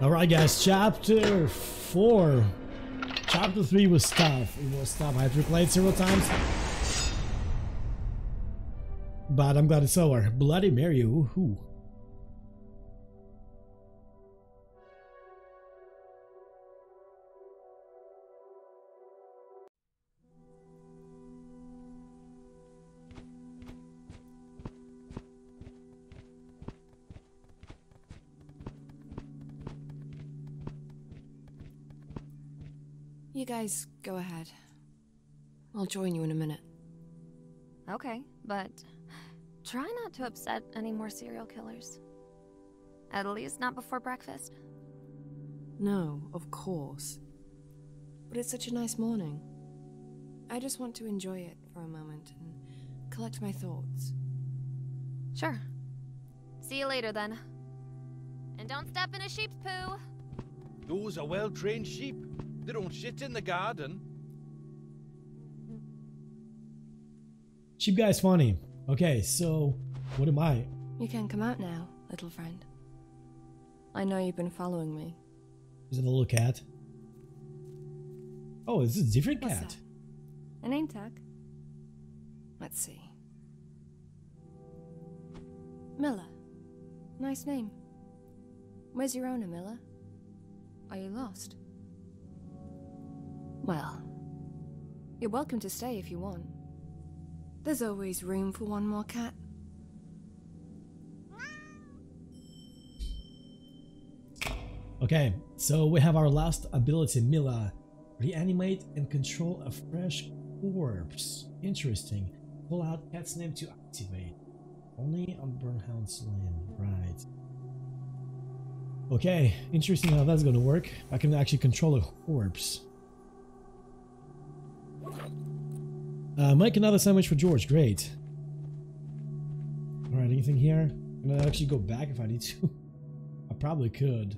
Alright guys, chapter 4. Chapter 3 was tough. It was tough. I had to replay it several times. But I'm glad it's over. Bloody Mary, woohoo. You guys go ahead. I'll join you in a minute. Okay, but try not to upset any more serial killers. At least not before breakfast. No, of course. But it's such a nice morning. I just want to enjoy it for a moment and collect my thoughts. Sure. See you later then. And don't step in a sheep's poo. Those are well-trained sheep. They don't shit in the garden. Cheap guy's funny. Okay, so what am I? You can come out now, little friend. I know you've been following me. Is it a little cat? Oh, this is a different What's cat. that? A name tag? Let's see. Miller. Nice name. Where's your owner, Miller? Are you lost? Well, you're welcome to stay if you want. There's always room for one more cat. Okay, so we have our last ability, Mila. Reanimate and control a fresh corpse. Interesting. Pull out cat's name to activate. Only on Burnhouse Lane. Right. Okay, interesting how that's gonna work. I can actually control a corpse. Uh, make another sandwich for George. Great. Alright, anything here? I'm gonna actually go back if I need to. I probably could.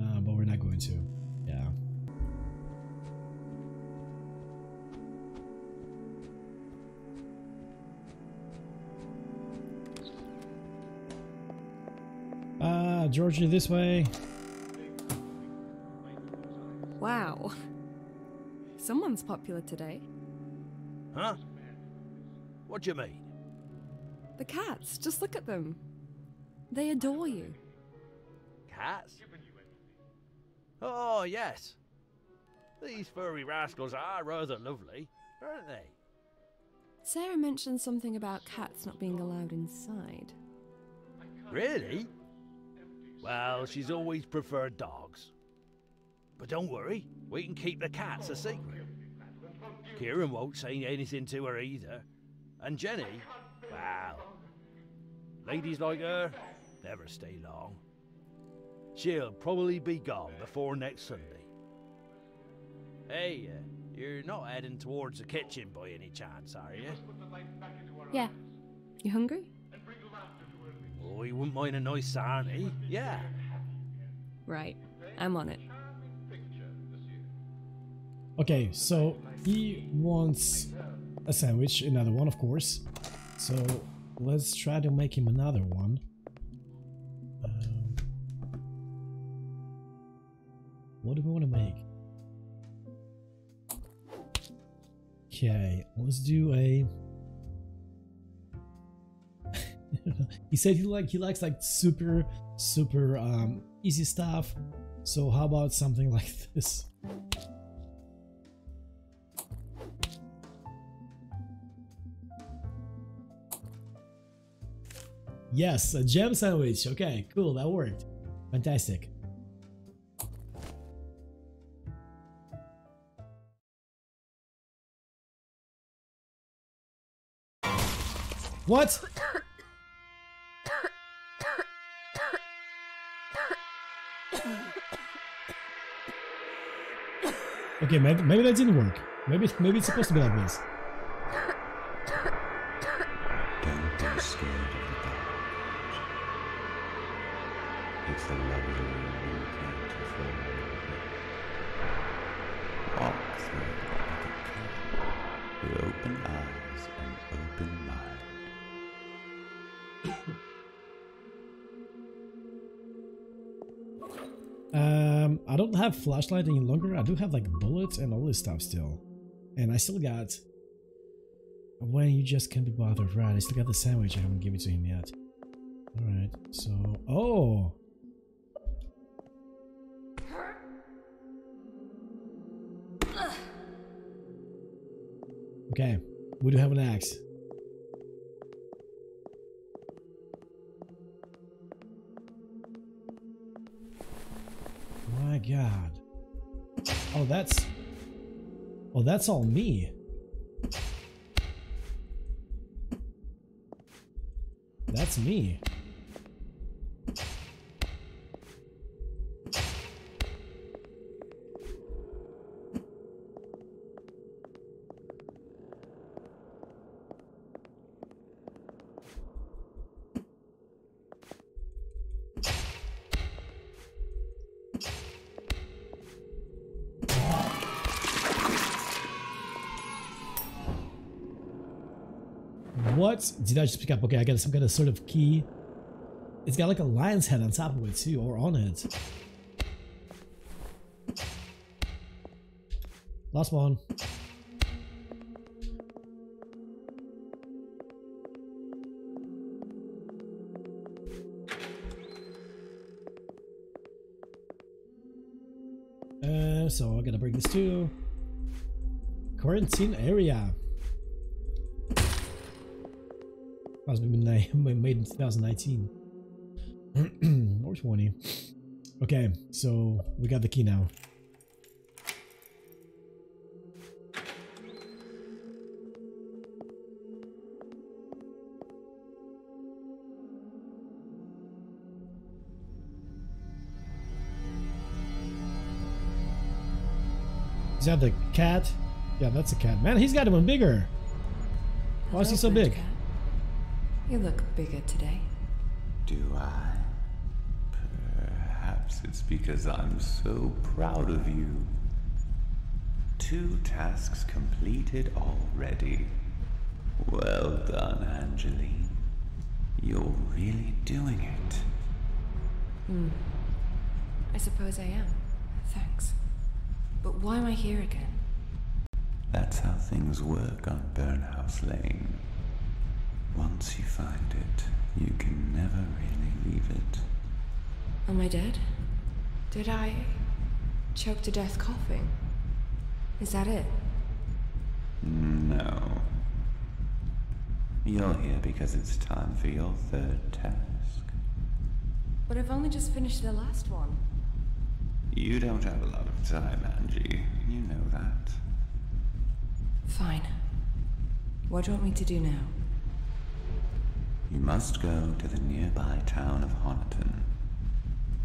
Uh, but we're not going to. Yeah. Ah, Georgia, this way. Wow. Someone's popular today. Huh? What do you mean? The cats, just look at them. They adore you. Cats? Oh, yes. These furry rascals are rather lovely, aren't they? Sarah mentioned something about cats not being allowed inside. Really? Well, she's always preferred dogs. But don't worry, we can keep the cats a secret. Kieran won't say anything to her either. And Jenny, well, ladies like her never stay long. She'll probably be gone before next Sunday. Hey, uh, you're not heading towards the kitchen by any chance, are you? Yeah. You hungry? Oh, you wouldn't mind a nice sarnie? Yeah. Right. I'm on it. Okay, so he wants a sandwich, another one, of course. So let's try to make him another one. Um, what do we want to make? Okay, let's do a. he said he like he likes like super super um easy stuff. So how about something like this? Yes, a jam sandwich. Okay, cool, that worked. Fantastic. What? Okay, maybe, maybe that didn't work. Maybe maybe it's supposed to be like this. Don't be scared of the dark. It's the lovely room you can't afford. Um, I don't have flashlight any longer. I do have like bullets and all this stuff still, and I still got. When you just can't be bothered, right? I still got the sandwich. I haven't given it to him yet. All right. So, oh, okay. We do have an axe. My God. Oh, that's. Oh, that's all me. That's me. What did I just pick up? Okay, I got some kind of sort of key. It's got like a lion's head on top of it too, or on it. Last one. Uh, so I gotta bring this to quarantine area. Has been made in 2019 or 20. Okay, so we got the key now. Is that the cat? Yeah, that's a cat. Man, he's got one bigger. Why is he so big? Cat. You look bigger today. Do I? Perhaps it's because I'm so proud of you. Two tasks completed already. Well done, Angeline. You're really doing it. Hmm. I suppose I am. Thanks. But why am I here again? That's how things work on Burnhouse Lane. Once you find it, you can never really leave it. Am I dead? Did I choke to death coughing? Is that it? No. You're here because it's time for your third task. But I've only just finished the last one. You don't have a lot of time, Angie. You know that. Fine. What do you want me to do now? You must go to the nearby town of Honiton.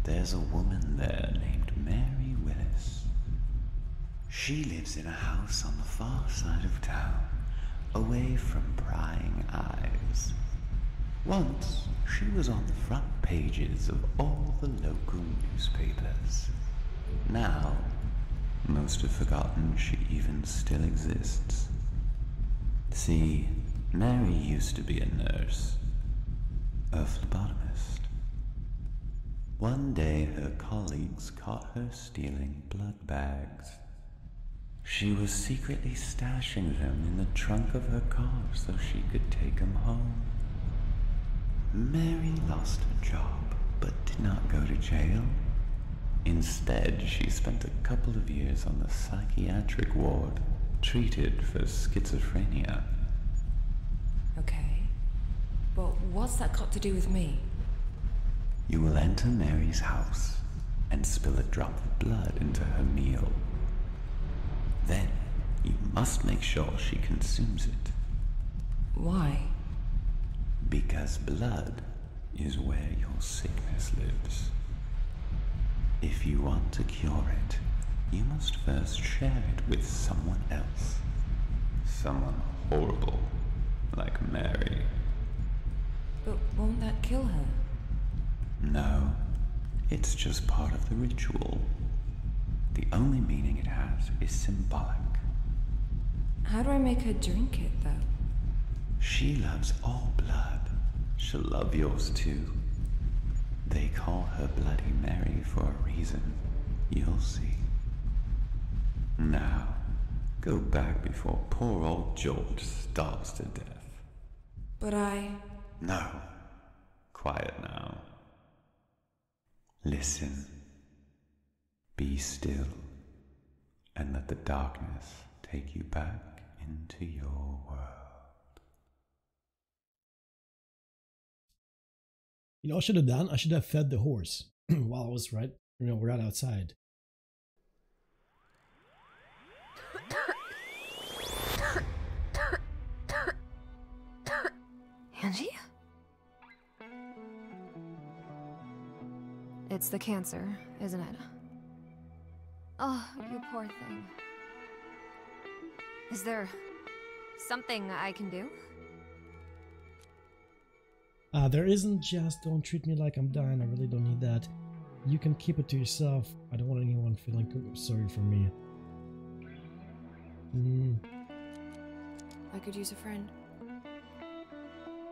There's a woman there named Mary Willis. She lives in a house on the far side of town, away from prying eyes. Once, she was on the front pages of all the local newspapers. Now, most have forgotten she even still exists. See, Mary used to be a nurse, a phlebotomist. One day her colleagues caught her stealing blood bags. She was secretly stashing them in the trunk of her car so she could take them home. Mary lost her job, but did not go to jail. Instead, she spent a couple of years on the psychiatric ward, treated for schizophrenia. Okay. But what's that got to do with me? You will enter Mary's house and spill a drop of blood into her meal. Then, you must make sure she consumes it, Why? because blood is where your sickness lives. If you want to cure it, you must first share it with someone else. Someone horrible, like Mary. Won't that kill her? No, it's just part of the ritual. The only meaning it has is symbolic. How do I make her drink it, though? She loves all blood. She'll love yours too. They call her Bloody Mary for a reason. You'll see. Now, go back before poor old George starves to death. But I. No. Quiet now. Listen. Be still. And let the darkness take you back into your world. You know, I should have done. I should have fed the horse while I was right, you know, right outside. Angie? It's the cancer, isn't it? Oh, you poor thing. Is there something I can do? Uh, there isn't just don't treat me like I'm dying. I really don't need that. You can keep it to yourself. I don't want anyone feeling sorry for me. Mm, I could use a friend.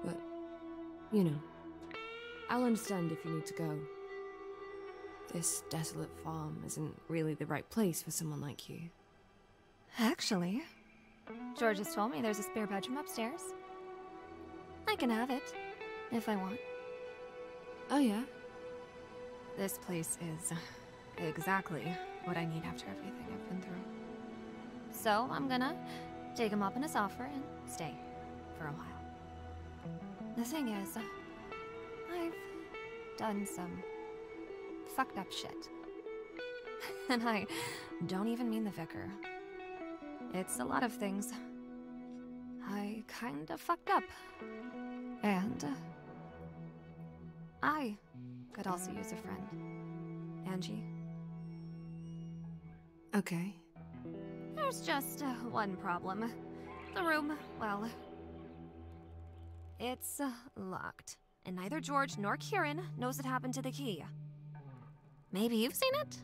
But, you know, I'll understand if you need to go. This desolate farm isn't really the right place for someone like you. Actually, George has told me there's a spare bedroom upstairs. I can have it, if I want. Oh, yeah? This place is exactly what I need after everything I've been through. So I'm gonna take him up on his offer and stay for a while. The thing is, I've done some fucked up shit. and I don't even mean the vicar. It's a lot of things. I kinda fucked up. And I could also use a friend. Angie. Okay. There's just uh, one problem. The room, well, it's uh, locked, and neither George nor Kieran knows what happened to the key. Maybe you've seen it?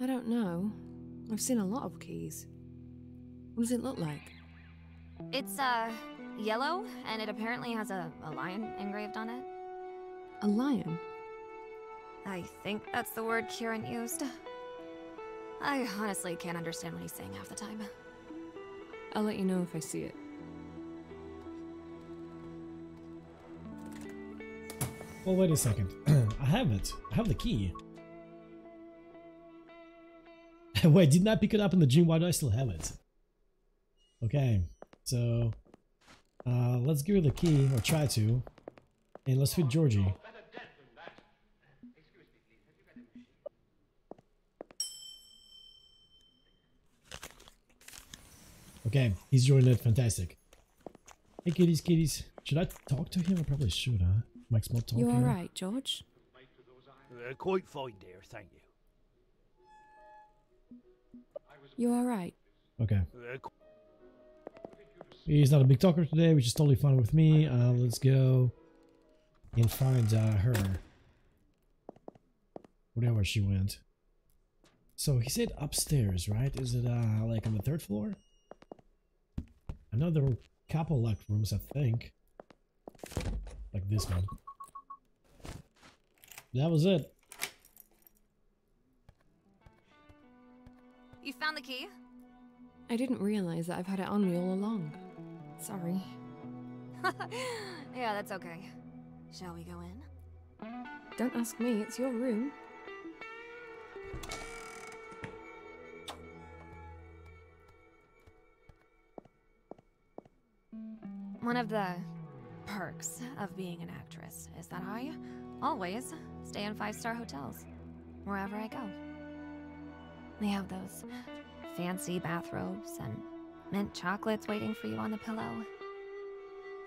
I don't know. I've seen a lot of keys. What does it look like? It's uh yellow, and it apparently has a, a lion engraved on it. A lion? I think that's the word Kieran used. I honestly can't understand what he's saying half the time. I'll let you know if I see it. Well, wait a second. I have it. I have the key. wait, didn't I pick it up in the gym? Why do I still have it? Okay, so uh, let's give her the key, or try to, and let's feed Georgie. Okay, he's joined it. Fantastic. Hey, kitties, kitties. Should I talk to him? I probably should, huh? Mike's small talk You here. alright, George? Uh, quite fine, dear, thank you. You alright? Okay. Uh, He's not a big talker today, which is totally fine with me. Uh, let's go and find uh, her. Whatever she went. So he said upstairs, right? Is it uh, like on the third floor? I know there were a couple locked rooms, I think. Like this one. That was it. You found the key? I didn't realize that I've had it on me all along. Sorry. yeah, that's okay. Shall we go in? Don't ask me, it's your room. One of the perks of being an actress is that I always stay in five star hotels wherever I go. They have those fancy bathrobes and mint chocolates waiting for you on the pillow.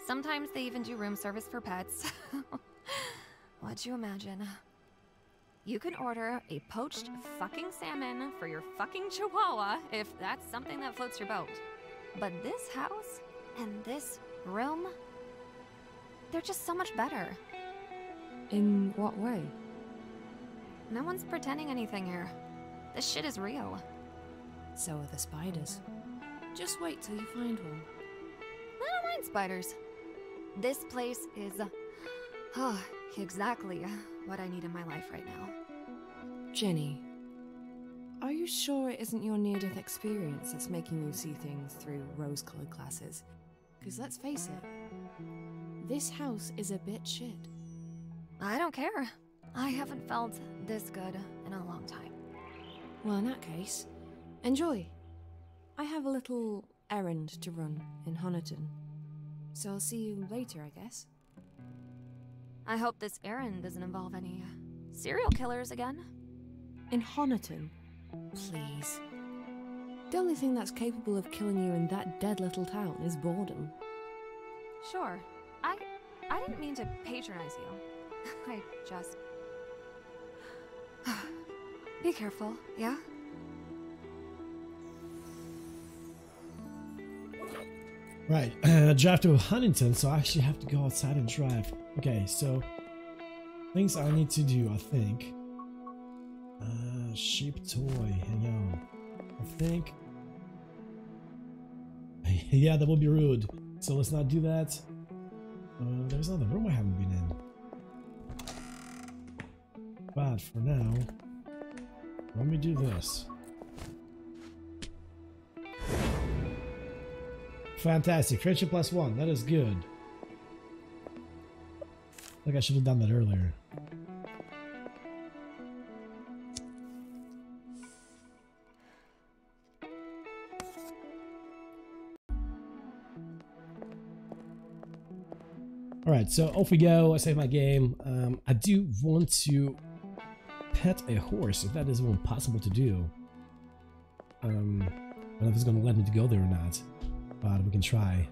Sometimes they even do room service for pets. What'd you imagine? You can order a poached fucking salmon for your fucking chihuahua if that's something that floats your boat. But this house and this room, they're just so much better. In what way? No one's pretending anything here. This shit is real. So are the spiders. Just wait till you find one. I don't mind spiders. This place is. Oh, exactly what I need in my life right now. Jenny, are you sure it isn't your near death experience that's making you see things through rose colored glasses? Because let's face it, this house is a bit shit. I don't care. I haven't felt this good in a long time. Well, in that case, enjoy. I have a little errand to run in Honiton. So I'll see you later, I guess. I hope this errand doesn't involve any uh, serial killers again. In Honiton? Please. The only thing that's capable of killing you in that dead little town is boredom. Sure. I I didn't mean to patronize you. I just Be careful, yeah? Right, uh, drive to Huntington, so I actually have to go outside and drive. Okay, so things I need to do, I think. Uh, sheep toy, hang on. I think. yeah, that would be rude. So let's not do that. Uh, there's another room I haven't been in. But for now, let me do this. Fantastic. Friendship plus one. That is good. Like I should have done that earlier. Alright, so off we go. I save my game. Um, I do want to pet a horse, if that is even possible to do. Um, I don't know if it's going to let me to go there or not but we can try.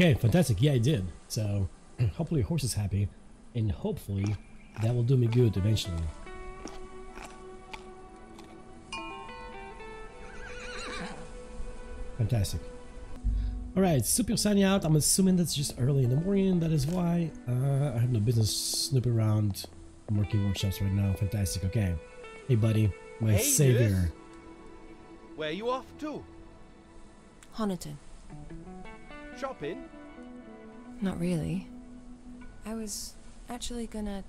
Okay, fantastic. Yeah, I did. So hopefully your horse is happy and hopefully that will do me good eventually. Fantastic. Alright, super Sunny out. I'm assuming that's just early in the morning. That is why uh, I have no business snooping around Murky Workshops right now. Fantastic. Okay. Hey, buddy. My Hey, savior. Lewis. Where are you off to? Honiton. Shopping? Not really. I was actually gonna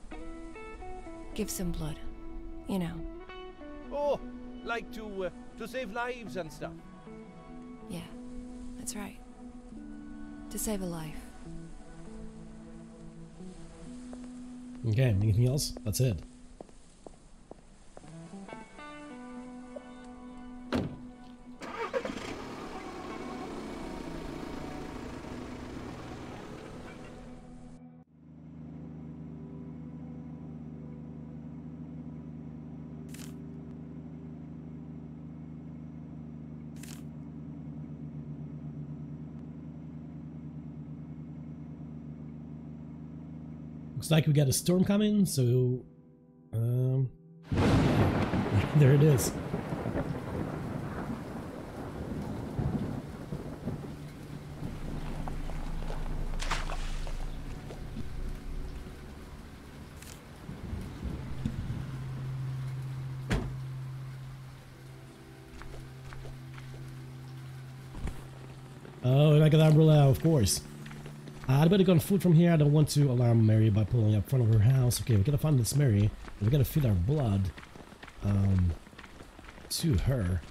give some blood. You know, Oh, like to uh, to save lives and stuff. yeah, that's right. To save a life. Okay, anything else? That's it. Like we got a storm coming, so um there it is. Oh, and I got umbrella, of course. I'd better go on foot from here. I don't want to alarm Mary by pulling up front of her house. Okay, we gotta find this Mary. and We gotta feed our blood um, to her.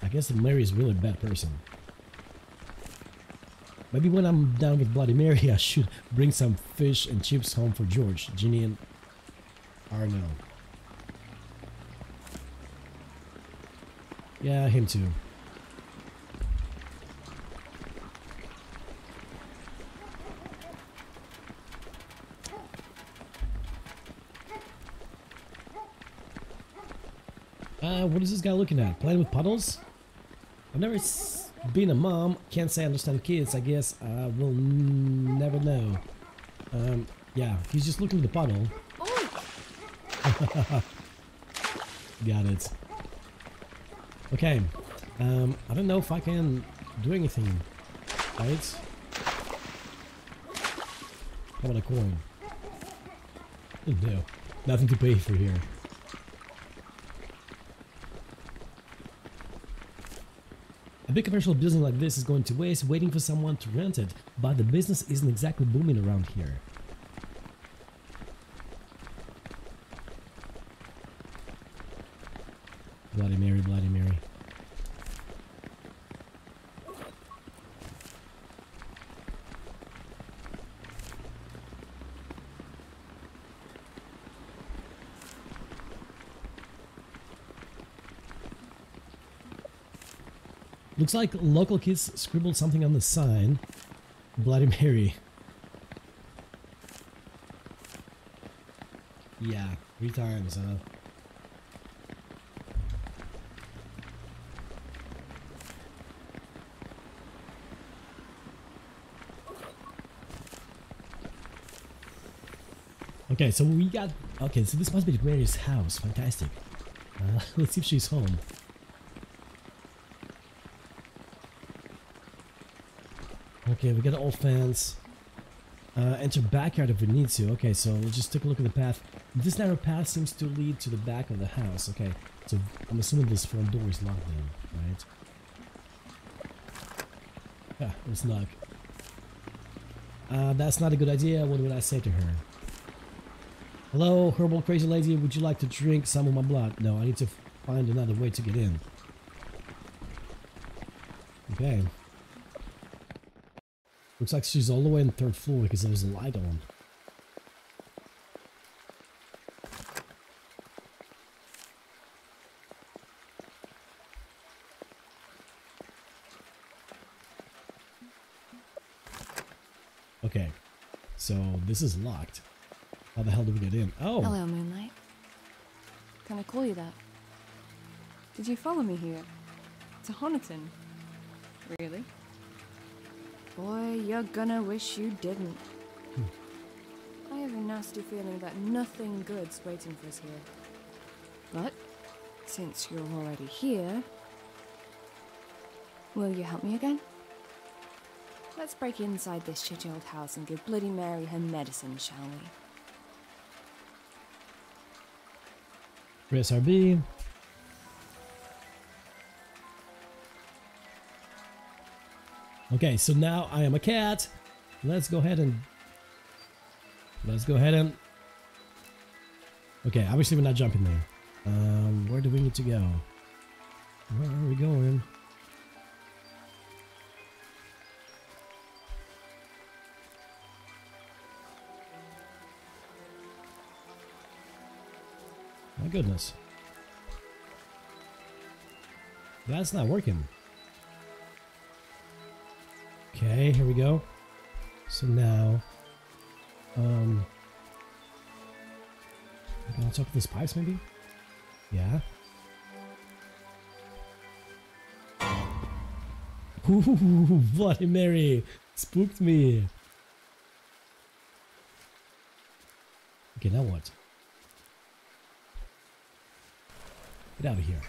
I guess Mary is really a bad person. Maybe when I'm done with Bloody Mary, I should bring some fish and chips home for George, Ginny, and Arno. Yeah, him too. Uh, what is this guy looking at? Playing with puddles? I've never been a mom. Can't say I understand kids. I guess I will never know. Um, Yeah, he's just looking at the puddle. Got it. Okay. Um, I don't know if I can do anything. Right? How about a coin? No. Nothing to pay for here. Big commercial building like this is going to waste waiting for someone to rent it, but the business isn't exactly booming around here. Bloody Mary, Bloody Mary. Looks like local kids scribbled something on the sign. Bloody Mary. Yeah, three times, huh? Okay, so we got... Okay, so this must be Mary's house. Fantastic. Uh, let's see if she's home. Okay, we got an old. Uh, enter backyard if we need to. Okay, so we'll just take a look at the path. This narrow path seems to lead to the back of the house. Okay, so I'm assuming this front door is locked then, right? Yeah, it's locked. Uh, that's not a good idea. What would I say to her? Hello, herbal crazy lady. Would you like to drink some of my blood? No, I need to find another way to get in. Okay. Looks like she's all the way on the third floor because there was a light on. Okay, so this is locked. How the hell do we get in? Oh, hello, Moonlight. Can I call you that? Did you follow me here? To Honiton? Really? Boy, you're gonna wish you didn't. Hmm. I have a nasty feeling that nothing good's waiting for us here. But, since you're already here, will you help me again? Let's break inside this shitty old house and give Bloody Mary her medicine, shall we? press RB. Okay, so now I am a cat. Let's go ahead and... Let's go ahead and... Okay, obviously we're not jumping there. Um, where do we need to go? Where are we going? My goodness. That's not working. Okay, here we go. So now, um, top of this pipes maybe? Yeah. Ooh, Bloody Mary! Spooked me! Okay, now what? Get out of here.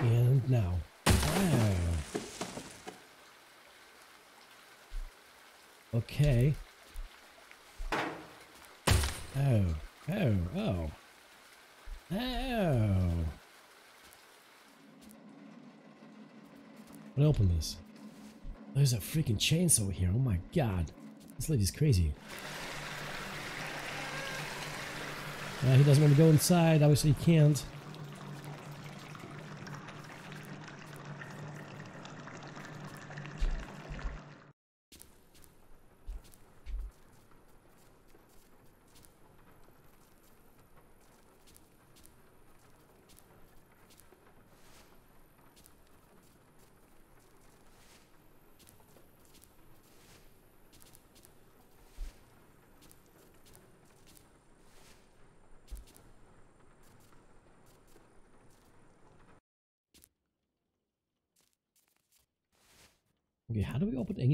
And now. Wow. Okay. Oh. Oh. Oh. Oh. What open this? There's a freaking chainsaw here. Oh my god. This lady's crazy. Uh, he doesn't want to go inside. Obviously, he can't.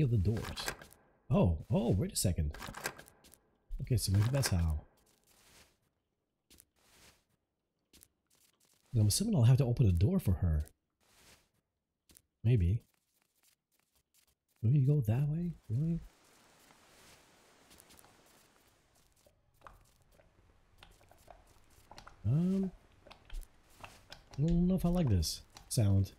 Of the doors? Oh, oh, wait a second. Okay, so maybe that's how. I'm assuming I'll have to open a door for her. Maybe. Will you go that way? Really? Um, I don't know if I like this sound.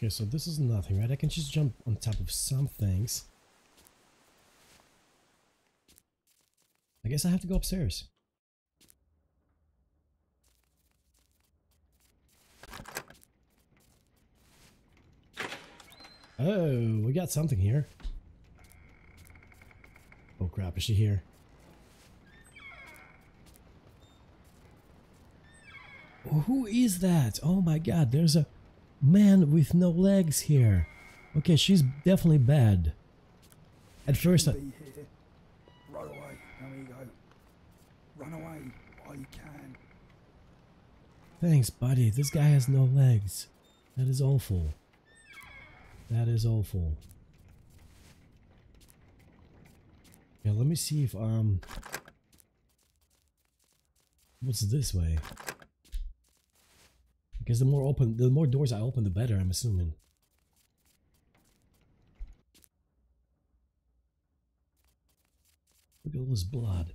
Okay, so this is nothing, right? I can just jump on top of some things. I guess I have to go upstairs. Oh, we got something here. Oh crap, is she here? Who is that? Oh my god, there's a man with no legs here. Okay, she's definitely bad. At first, I, Be here. Run away. Run away while you can. thanks, buddy. This guy has no legs. That is awful. That is awful. Yeah, let me see if um. What's this way? Because the more open, the more doors I open, the better. I'm assuming. Look at all this blood.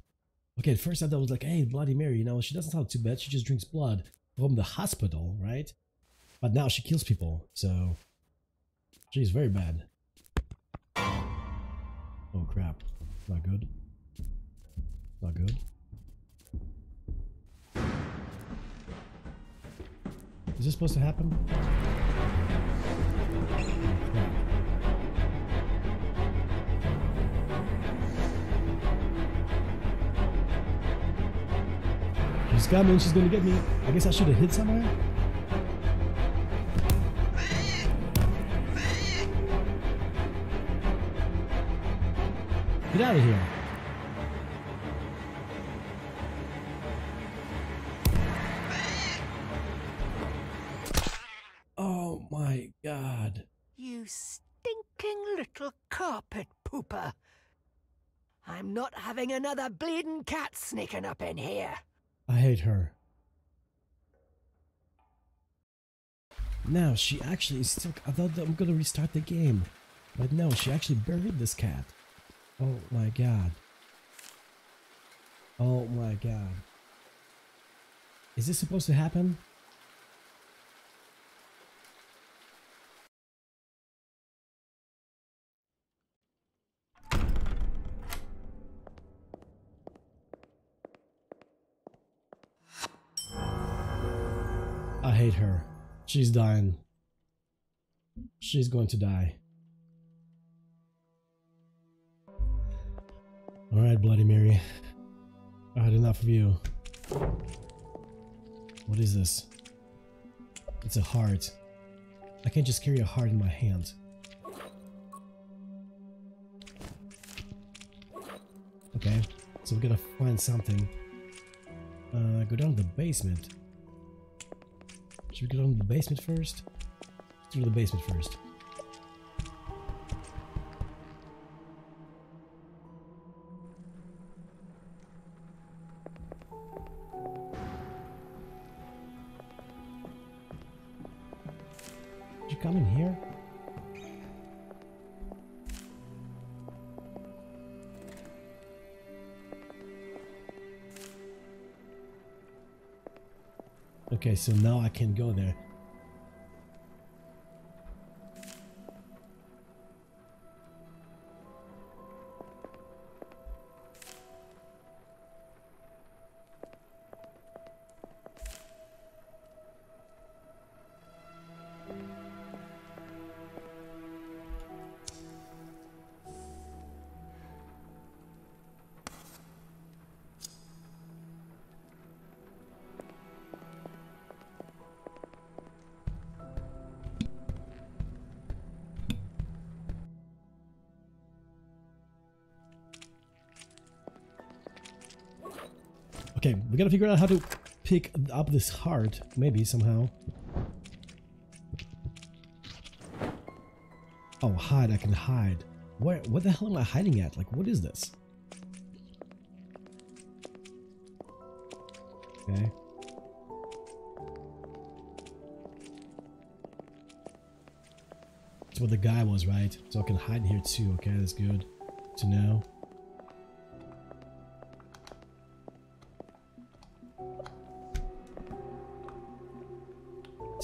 Okay, at first I thought it was like, hey, Bloody Mary, you know, she doesn't sound too bad. She just drinks blood from the hospital, right? But now she kills people, so she's very bad. Oh crap. Not good. Not good. Is this supposed to happen? She's coming, she's gonna get me. I guess I should have hit somewhere. Get out of here. Not having another bleeding cat sneaking up in here. I hate her. Now she actually is still. I thought I'm gonna restart the game, but no, she actually buried this cat. Oh my god. Oh my god. Is this supposed to happen? She's dying. She's going to die. Alright, Bloody Mary. I had enough of you. What is this? It's a heart. I can't just carry a heart in my hand. Okay, so we gotta find something. Uh, go down to the basement. Should we go down to the basement first? Let's go to the basement first. Did you come in here? Okay, so now I can go there. We gotta figure out how to pick up this heart, maybe somehow. Oh, hide, I can hide. Where, what the hell am I hiding at? Like, what is this? Okay. That's what the guy was, right? So I can hide here too. Okay, that's good to know.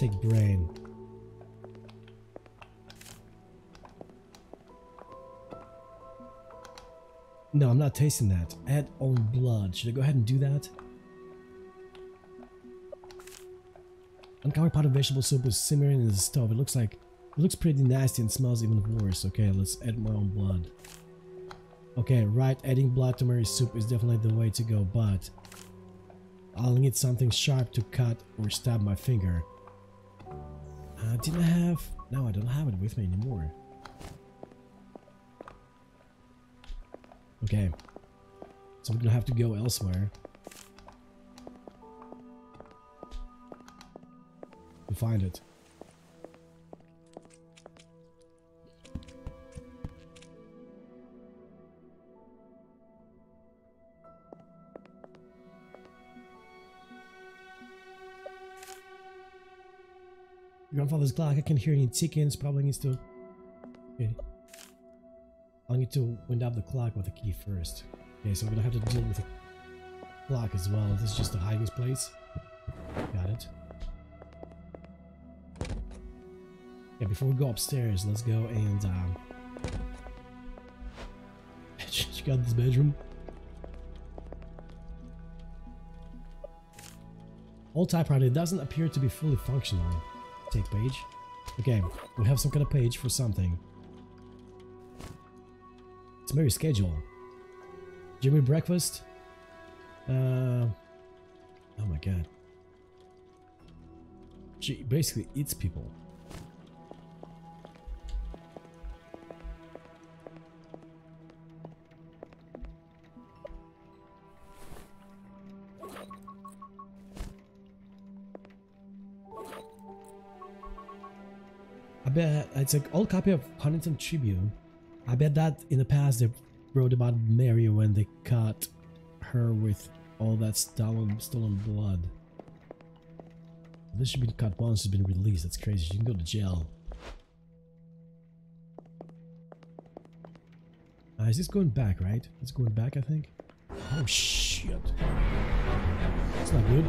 Take brain. No, I'm not tasting that. Add own blood. Should I go ahead and do that? Uncovered pot of vegetable soup is simmering in the stove. It looks like it looks pretty nasty and smells even worse. Okay, let's add my own blood. Okay, right, adding blood to Mary's soup is definitely the way to go, but I'll need something sharp to cut or stab my finger. Uh, didn't I have... No, I don't have it with me anymore. Okay. So we're gonna have to go elsewhere. To find it. Clock, I can hear any chickens, probably needs to... Okay. I'll need to wind up the clock with the key first. Okay, so I'm gonna have to deal with the clock as well. This is just the highest place. Got it. Yeah, before we go upstairs, let's go and um check out this bedroom. Old typewriter doesn't appear to be fully functional. Take page. Okay, we have some kind of page for something. It's Mary's schedule. Jimmy breakfast. Uh, oh my god. She basically eats people. It's an old copy of Huntington Tribune. I bet that in the past they wrote about Mary when they caught her with all that stolen stolen blood. This should be caught once she's been released. That's crazy. She can go to jail. Uh, is this going back, right? It's going back, I think. Oh shit! That's not good.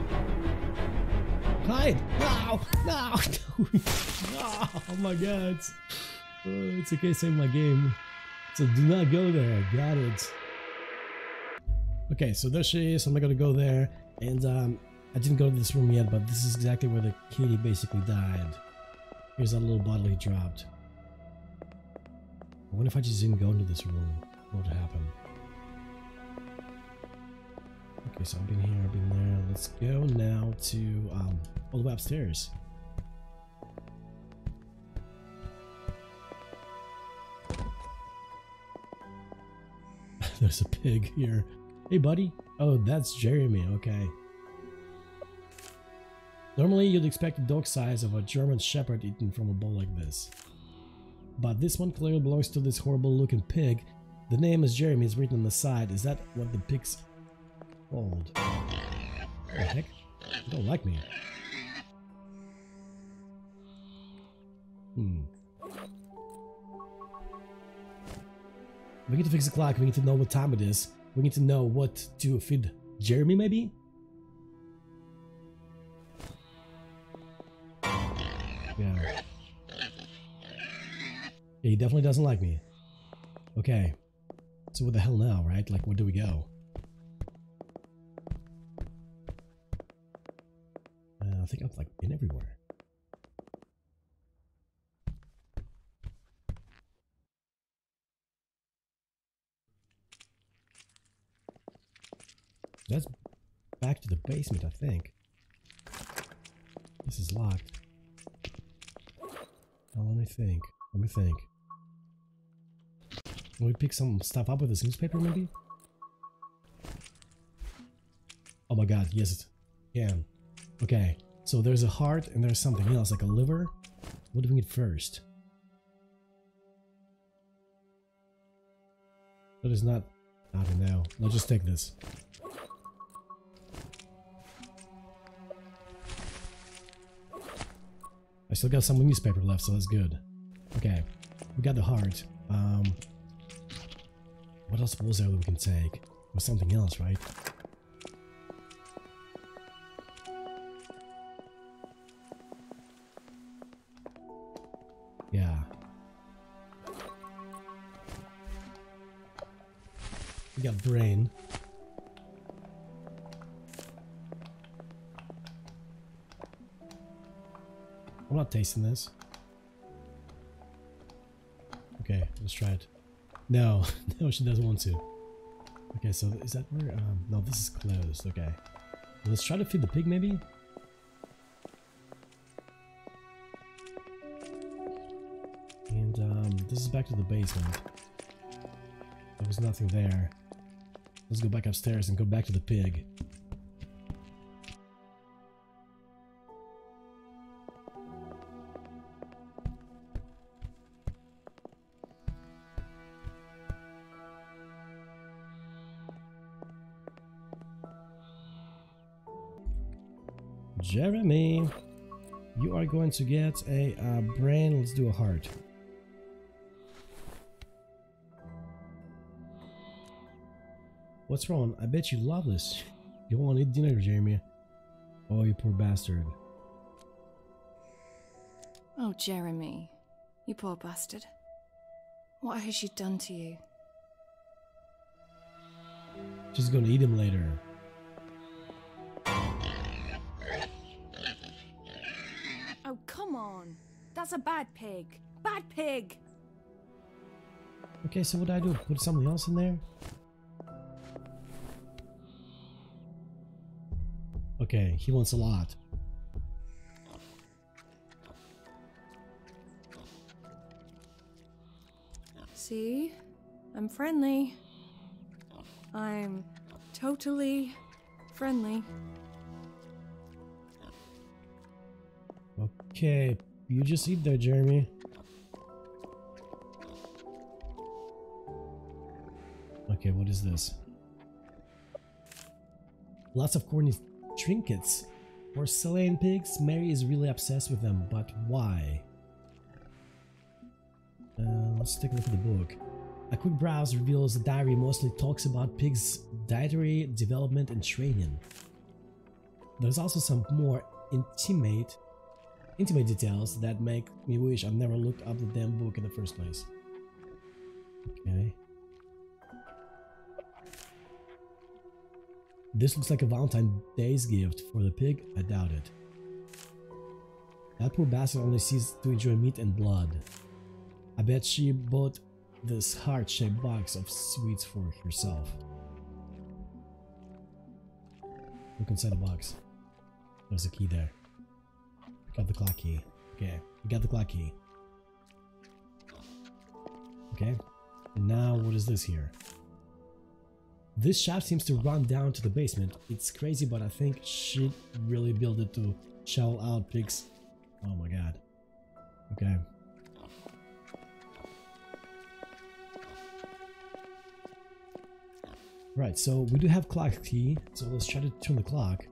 Hide! No! No! Oh my god! Oh, it's okay, save my game. So do not go there. Got it. Okay, so there she is. I'm not gonna go there. And um, I didn't go to this room yet, but this is exactly where the kitty basically died. Here's that little bottle he dropped. I wonder if I just didn't go into this room. What would happen? Okay, so I've been here, I've been there. Let's go now to um, all the way upstairs. There's a pig here. Hey, buddy. Oh, that's Jeremy. Okay. Normally, you'd expect the dog size of a German Shepherd eaten from a bowl like this. But this one clearly belongs to this horrible looking pig. The name is Jeremy is written on the side. Is that what the pig's called? What the heck? You don't like me. Hmm. We need to fix the clock. We need to know what time it is. We need to know what to feed Jeremy, maybe? Yeah. Yeah, he definitely doesn't like me. Okay. So what the hell now, right? Like, where do we go? Think I've like been everywhere. That's back to the basement, I think. This is locked. Now let me think. Let me think. We pick some stuff up with this newspaper, maybe? Oh my god, yes it can. Okay, so there's a heart and there's something else, like a liver. What do we need first? That is not... I don't know. Let's just take this. I still got some newspaper left, so that's good. Okay, we got the heart. Um, what else was there that we can take? Or something else, right? Brain. I'm not tasting this. Okay, let's try it. No, no, she doesn't want to. Okay, so is that where? Um, no, this is closed. Okay, let's try to feed the pig, maybe. And um, this is back to the basement. There was nothing there. Let's go back upstairs and go back to the pig. Jeremy, you are going to get a uh, brain. Let's do a heart. What's wrong? I bet you love this. You won't eat dinner, Jeremy. Oh, you poor bastard. Oh, Jeremy. You poor bastard. What has she done to you? She's gonna eat him later. Oh, come on. That's a bad pig. Bad pig. Okay, so what do I do? Put something else in there? Okay, he wants a lot. See? I'm friendly. I'm totally friendly. Okay, you just eat there, Jeremy. Okay, what is this? Lots of corny trinkets. Porcelain pigs? Mary is really obsessed with them, but why? Uh, let's take a look at the book. A quick browse reveals the diary mostly talks about pigs' dietary development and training. There's also some more intimate intimate details that make me wish I've never looked up the damn book in the first place. Okay. This looks like a Valentine's Day's gift for the pig. I doubt it. That poor bastard only sees to enjoy meat and blood. I bet she bought this heart-shaped box of sweets for herself. Look inside the box. There's a key there. Got the clock key. Okay, we got the clock key. Okay, and now what is this here? This shaft seems to run down to the basement. It's crazy, but I think she really built it to shell out pigs. Oh my god. Okay. Right, so we do have clock key, so let's try to turn the clock.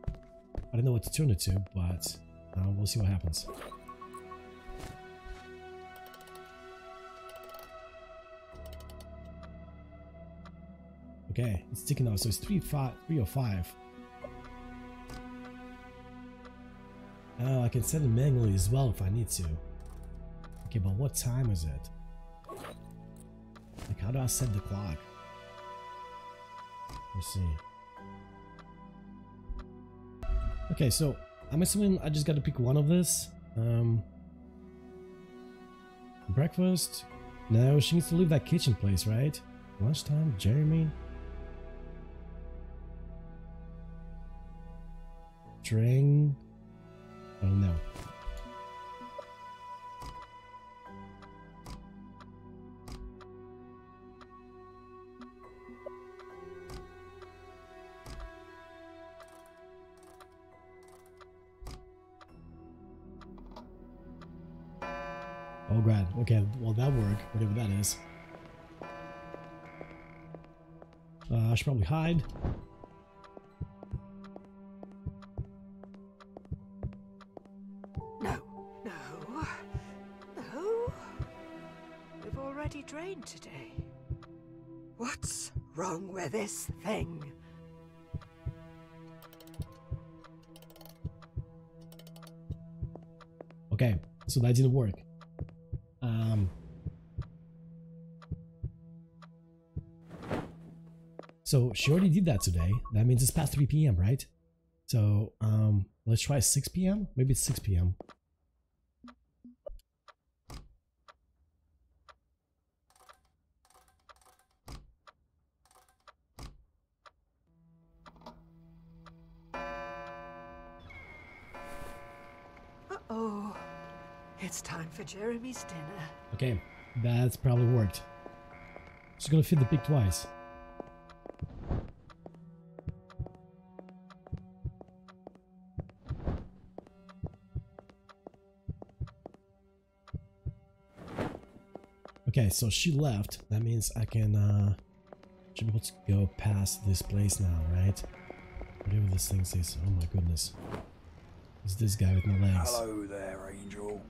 I don't know what to turn it to, but uh, we'll see what happens. Okay, it's ticking now, so it's 3, five, 305. Oh, I can set it manually as well if I need to. Okay, but what time is it? Like, how do I set the clock? Let's see. Okay, so I'm assuming I just gotta pick one of this. Um, breakfast? No, she needs to leave that kitchen place, right? Lunchtime? Jeremy? string? Oh no. Oh, god. Okay, well that worked, whatever that is. Uh, I should probably hide. This thing? Okay, so that didn't work. Um. So she already did that today. That means it's past 3 p.m., right? So, um, let's try 6 p.m. Maybe it's 6 p.m. Jeremy's dinner. Okay, that's probably worked. She's gonna feed the pig twice. Okay, so she left. That means I can uh should be able to go past this place now, right? Whatever this thing is. Oh my goodness. It's this guy with no legs. Hello there, Angel.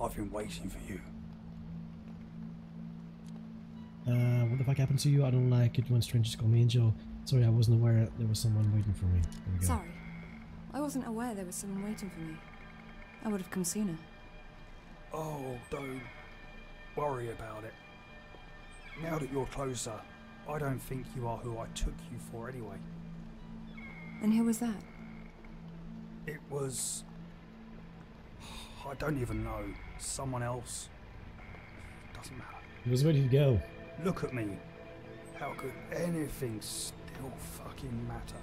I've been waiting for you. Uh, what the fuck happened to you? I don't like it when strangers call me Angel. Sorry, I wasn't aware there was someone waiting for me. There we go. Sorry. I wasn't aware there was someone waiting for me. I would have come sooner. Oh, don't worry about it. Now that you're closer, I don't think you are who I took you for anyway. And who was that? It was. I don't even know. Someone else. Doesn't matter. He was ready to go. Look at me. How could anything still fucking matter?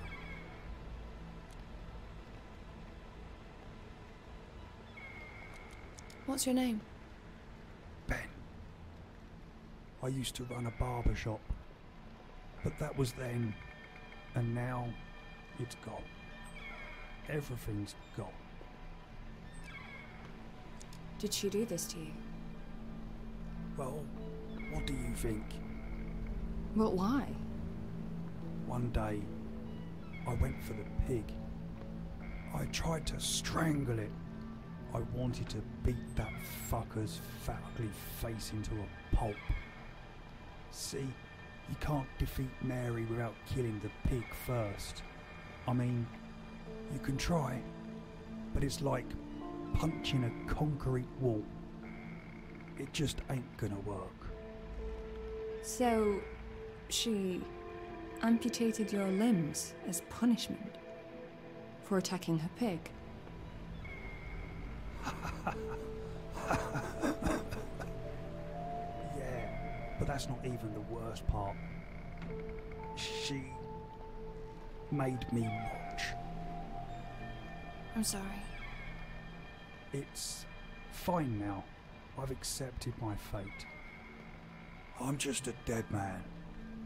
What's your name? Ben. I used to run a barber shop. But that was then. And now it's gone. Everything's gone. Did she do this to you? Well, what do you think? But why? One day, I went for the pig. I tried to strangle it. I wanted to beat that fucker's fat ugly face into a pulp. See, you can't defeat Mary without killing the pig first. I mean, you can try, but it's like punching a concrete wall. It just ain't gonna work. So, she amputated your limbs as punishment for attacking her pig. Yeah, but that's not even the worst part. She made me watch. I'm sorry. It's fine now. I've accepted my fate. I'm just a dead man,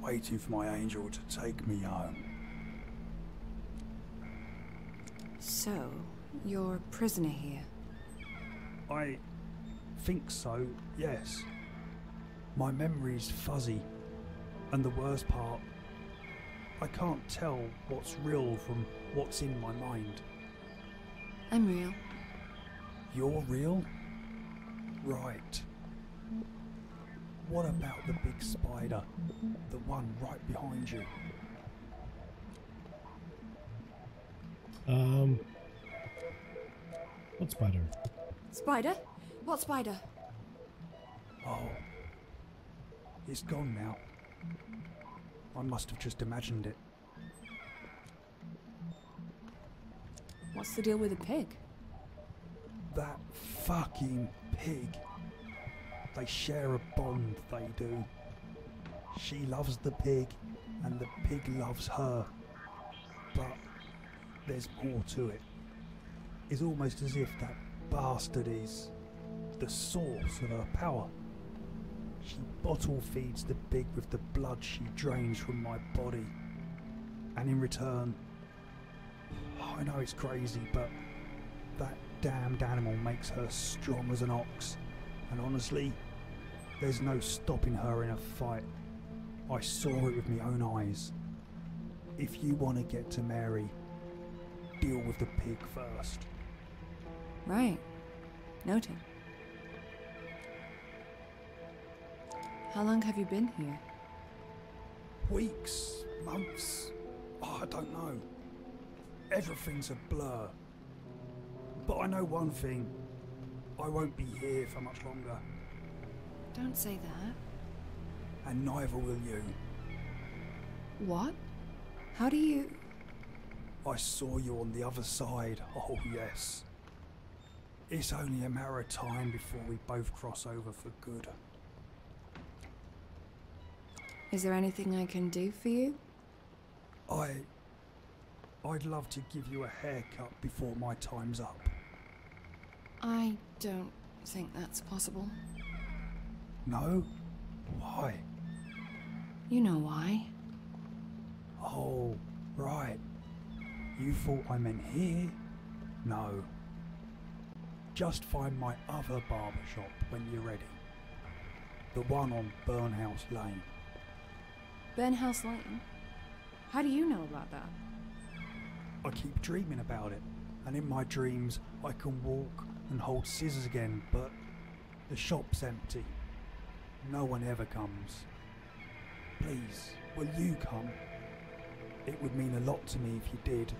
waiting for my angel to take me home. So, you're a prisoner here. I think so, yes. My memory's fuzzy, and the worst part, I can't tell what's real from what's in my mind. I'm real. You're real? Right. What about the big spider? The one right behind you? Um. What spider? Spider? What spider? Oh. It's gone now. I must have just imagined it. What's the deal with the pig? That fucking pig. They share a bond, they do. She loves the pig, and the pig loves her. But there's more to it. It's almost as if that bastard is the source of her power. She bottle feeds the pig with the blood she drains from my body. And in return, I know it's crazy, but that damned animal makes her strong as an ox. And honestly, there's no stopping her in a fight. I saw it with my own eyes. If you want to get to Mary, deal with the pig first. Right. Noted. How long have you been here? Weeks, months, oh, I don't know. Everything's a blur. But I know one thing I won't be here for much longer, Don't say that. and neither will you. What? How do you. I saw you on the other side, oh yes. It's only a matter of time before we both cross over for good. Is there anything I can do for you? I. I'd love to give you a haircut before my time's up. I don't think that's possible. No? Why? You know why. Oh, right. You thought I meant here? No. Just find my other barber shop when you're ready. The one on Burnhouse Lane. Burnhouse Lane? How do you know about that? I keep dreaming about it, and in my dreams I can walk and hold scissors again, but the shop's empty. No one ever comes. Please, will you come? It would mean a lot to me if you did.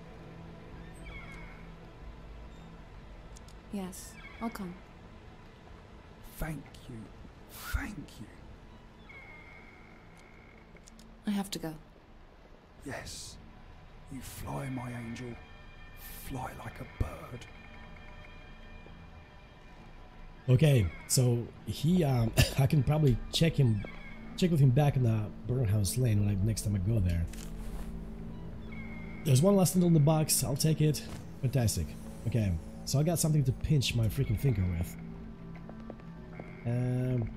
Yes, I'll come. Thank you. Thank you. I have to go. Yes. You fly, my angel. Fly like a bird. Okay, so he, um, I can probably check him, check with him back in the Burnhouse Lane when I, next time I go there. There's one last needle in the box. I'll take it. Fantastic. Okay, so I got something to pinch my freaking finger with. Um,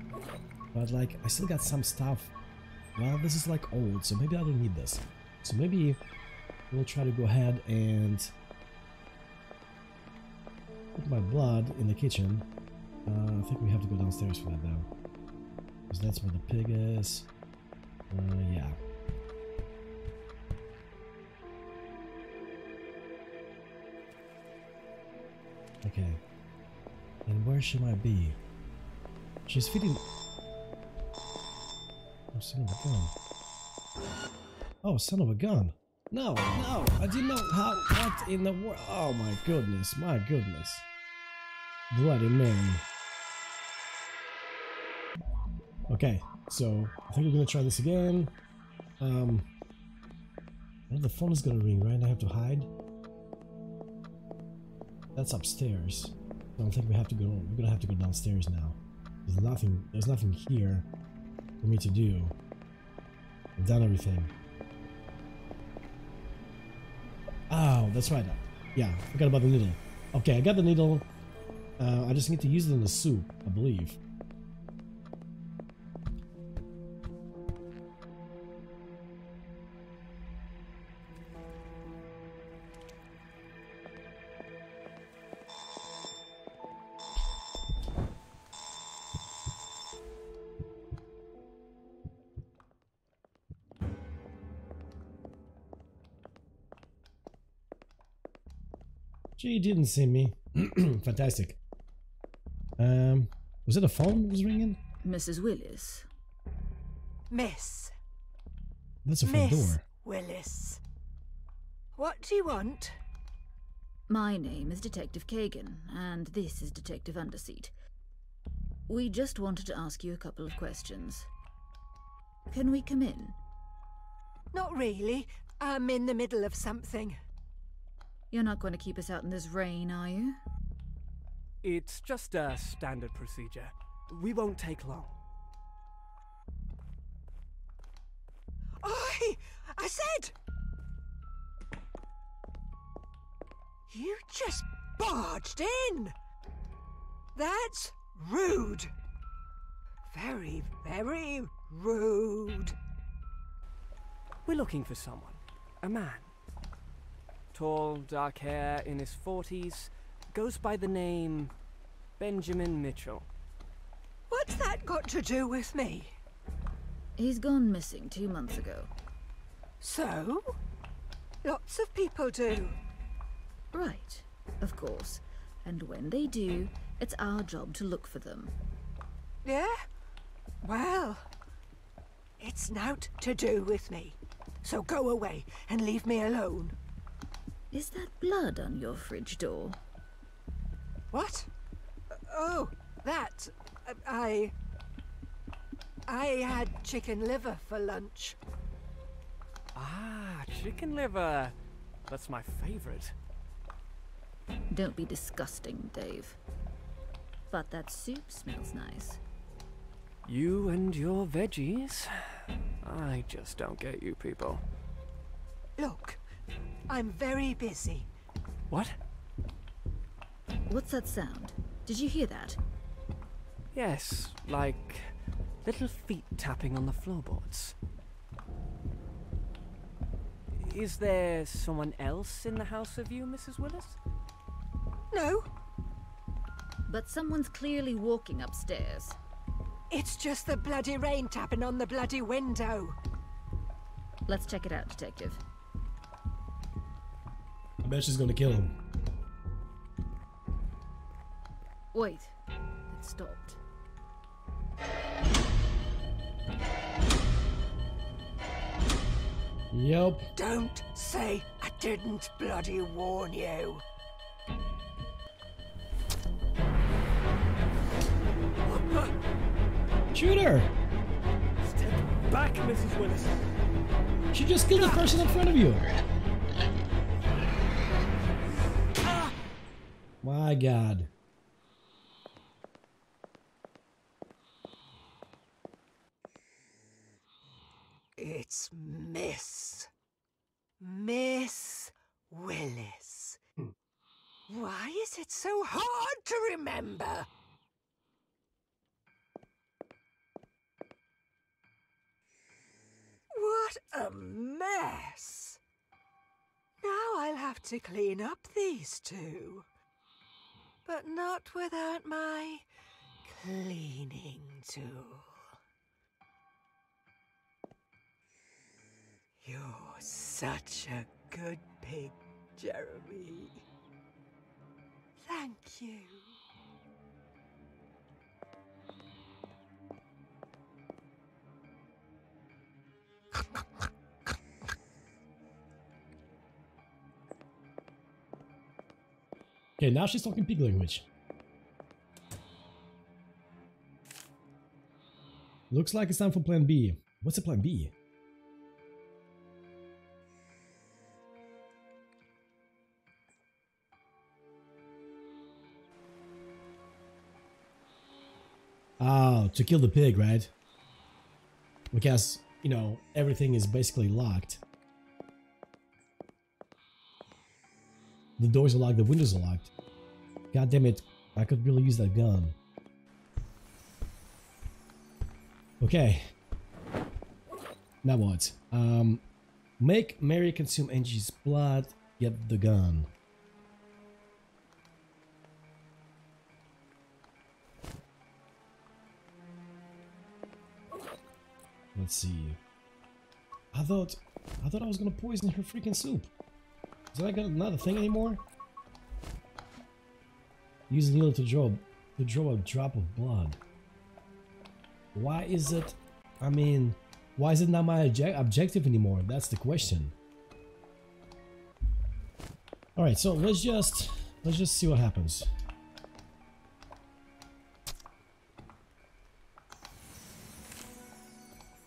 but like, I still got some stuff. Well, this is like old, so maybe I don't need this. So maybe we'll try to go ahead and put my blood in the kitchen. Uh, I think we have to go downstairs for that though. Because that's where the pig is. Uh, yeah. Okay. And where should I be? She's feeding. Oh, son of a gun. Oh, son of a gun. No, no, I didn't know how. What in the world? Oh my goodness, my goodness. Bloody Mary. Okay, so I think we're gonna try this again. Um, well, the phone is gonna ring, right? I have to hide. That's upstairs. I don't think we have to go. We're gonna have to go downstairs now. There's nothing. There's nothing here for me to do. I've done everything. Oh, that's right. Yeah, forgot about the needle. Okay, I got the needle. Uh, I just need to use it in the soup, I believe. Didn't see me. Fantastic. Um, was it a phone that was ringing? Mrs. Willis. Miss. That's a front Miss door. Willis. What do you want? My name is Detective Kagan, and this is Detective Underseat. We just wanted to ask you a couple of questions. Can we come in? Not really. I'm in the middle of something. You're not going to keep us out in this rain, are you? It's just a standard procedure. We won't take long. I, I said. You just barged in. That's rude. Very, very rude. We're looking for someone. A man. Tall, dark hair, in his 40s, goes by the name Benjamin Mitchell. What's that got to do with me? He's gone missing two months ago. So? Lots of people do. Right, of course. And when they do, it's our job to look for them. Yeah? Well, it's nought to do with me. So go away and leave me alone. Is that blood on your fridge door? What? Oh, that. I. I had chicken liver for lunch. Ah, chicken liver. That's my favorite. Don't be disgusting, Dave. But that soup smells nice. You and your veggies. I just don't get you people. Look, I'm very busy. What? What's that sound? Did you hear that? Yes, like little feet tapping on the floorboards. Is there someone else in the house of you, Mrs. Willis? No, But someone's clearly walking upstairs. it's just the bloody rain tapping on the bloody window. Let's check it out, Detective. I bet she's gonna kill him. Wait, it stopped. Yep. Don't say I didn't bloody warn you. Shoot her! Step back, Mrs. Willis. She just killed the person in front of you. My god. It's Miss. Miss Willis. Hmm. Why is it so hard to remember? What a mess! Now I'll have to clean up these two. But not without my cleaning tool. You're such a good pig, Jeremy. Thank you. Okay, now she's talking pig language. Looks like it's time for plan B. What's the plan B? Oh, to kill the pig, right? Because, you know, everything is basically locked. The doors are locked, the windows are locked. God damn it, I could really use that gun. Okay. Now what? Um, make Mary consume Angie's blood, get the gun. Let's see. I thought, I thought I was gonna poison her freaking soup. Is that not a thing anymore? Use needle to draw to draw a drop of blood. Why is it? I mean, why is it not my obje- objective anymore? That's the question. All right, so let's just let's just see what happens.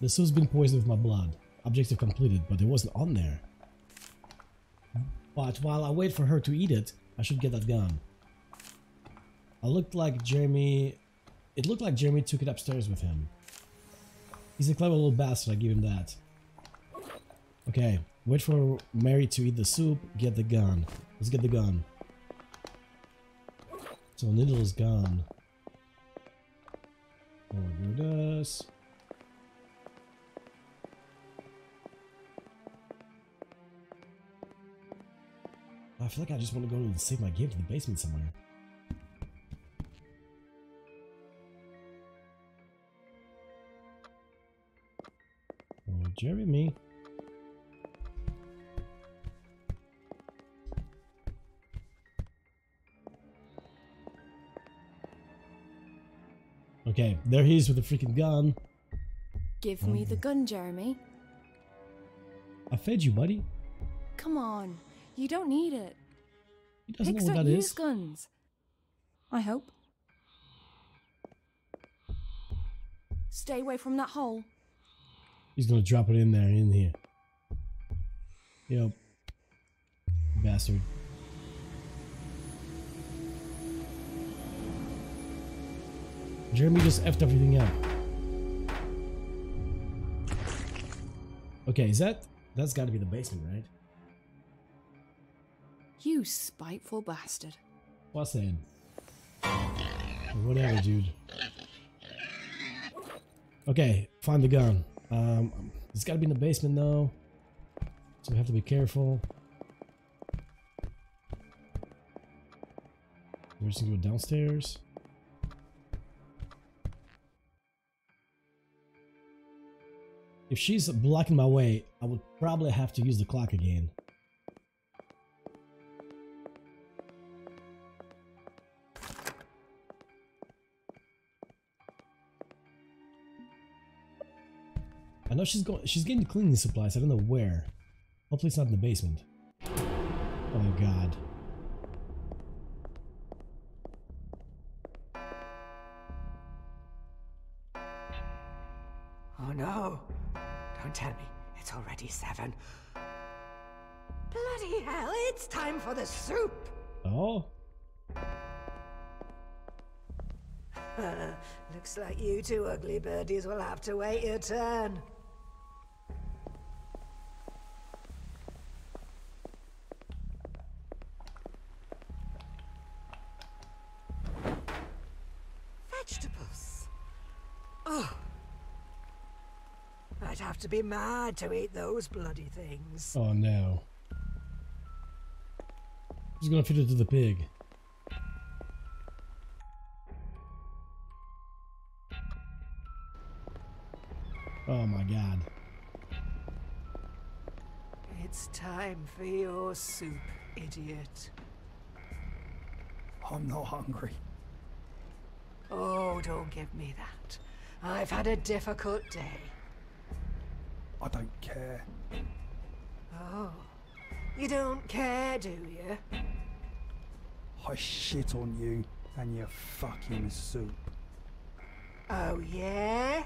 The soup's been poisoned with my blood. Objective completed, but it wasn't on there. But while I wait for her to eat it, I should get that gun. I looked like Jeremy... It looked like Jeremy took it upstairs with him. He's a clever little bastard, I give him that. Okay, wait for Mary to eat the soup, get the gun. Let's get the gun. So Needle oh, is gone. Order this. I feel like I just want to go and save my game to the basement somewhere. Oh, Jeremy. Okay, there he is with the freaking gun. Give me the gun, Jeremy. I fed you, buddy. Come on. You don't need it. He doesn't Pigs know what that use is. guns. I hope. Stay away from that hole. He's gonna drop it in there, in here. Yep. Bastard. Jeremy just effed everything up. Okay, is that... That's gotta be the basement, right? You spiteful bastard. What's that? Whatever, dude. Okay, find the gun. Um, it's gotta be in the basement, though. So we have to be careful. We're just gonna go downstairs. If she's blocking my way, I would probably have to use the clock again. Know she's going. She's getting cleaning supplies. I don't know where. Hopefully, it's not in the basement. Oh God. Oh no. Don't tell me. It's already seven. Bloody hell, it's time for the soup. Oh. Looks like you two ugly birdies will have to wait your turn. Vegetables. Oh. I'd have to be mad to eat those bloody things. Oh no. He's gonna feed it to the pig? Oh my god. It's time for your soup, idiot. I'm not hungry. Oh, don't give me that. I've had a difficult day. I don't care. Oh, you don't care, do you? I shit on you and your fucking soup. Oh, yeah?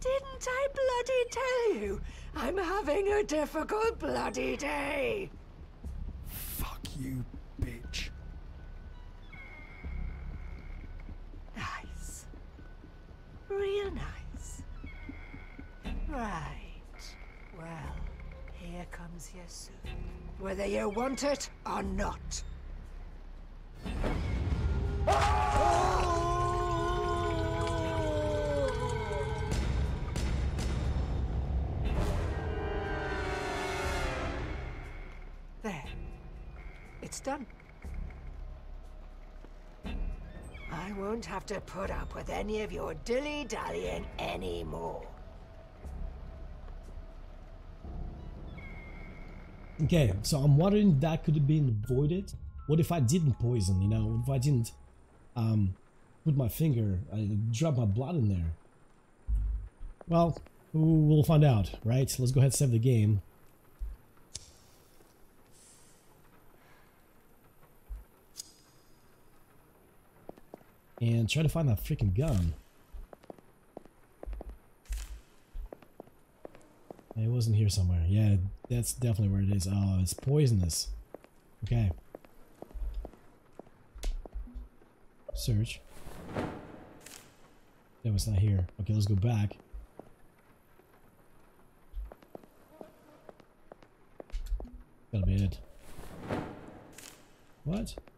Didn't I bloody tell you? I'm having a difficult bloody day. Fuck you, bitch. Nice. Real nice. Right. Here comes soup. Whether you want it or not. There. It's done. I won't have to put up with any of your dilly-dallying anymore. Okay, so I'm wondering that could have been avoided. What if I didn't poison, you know? If I didn't um, put my finger, I drop my blood in there? Well, we'll find out, right? Let's go ahead and save the game. And try to find that freaking gun. It wasn't here somewhere. Yeah, that's definitely where it is. Oh, it's poisonous. Okay. Search. No, it's not here. Okay, let's go back. That'll be it. What? What?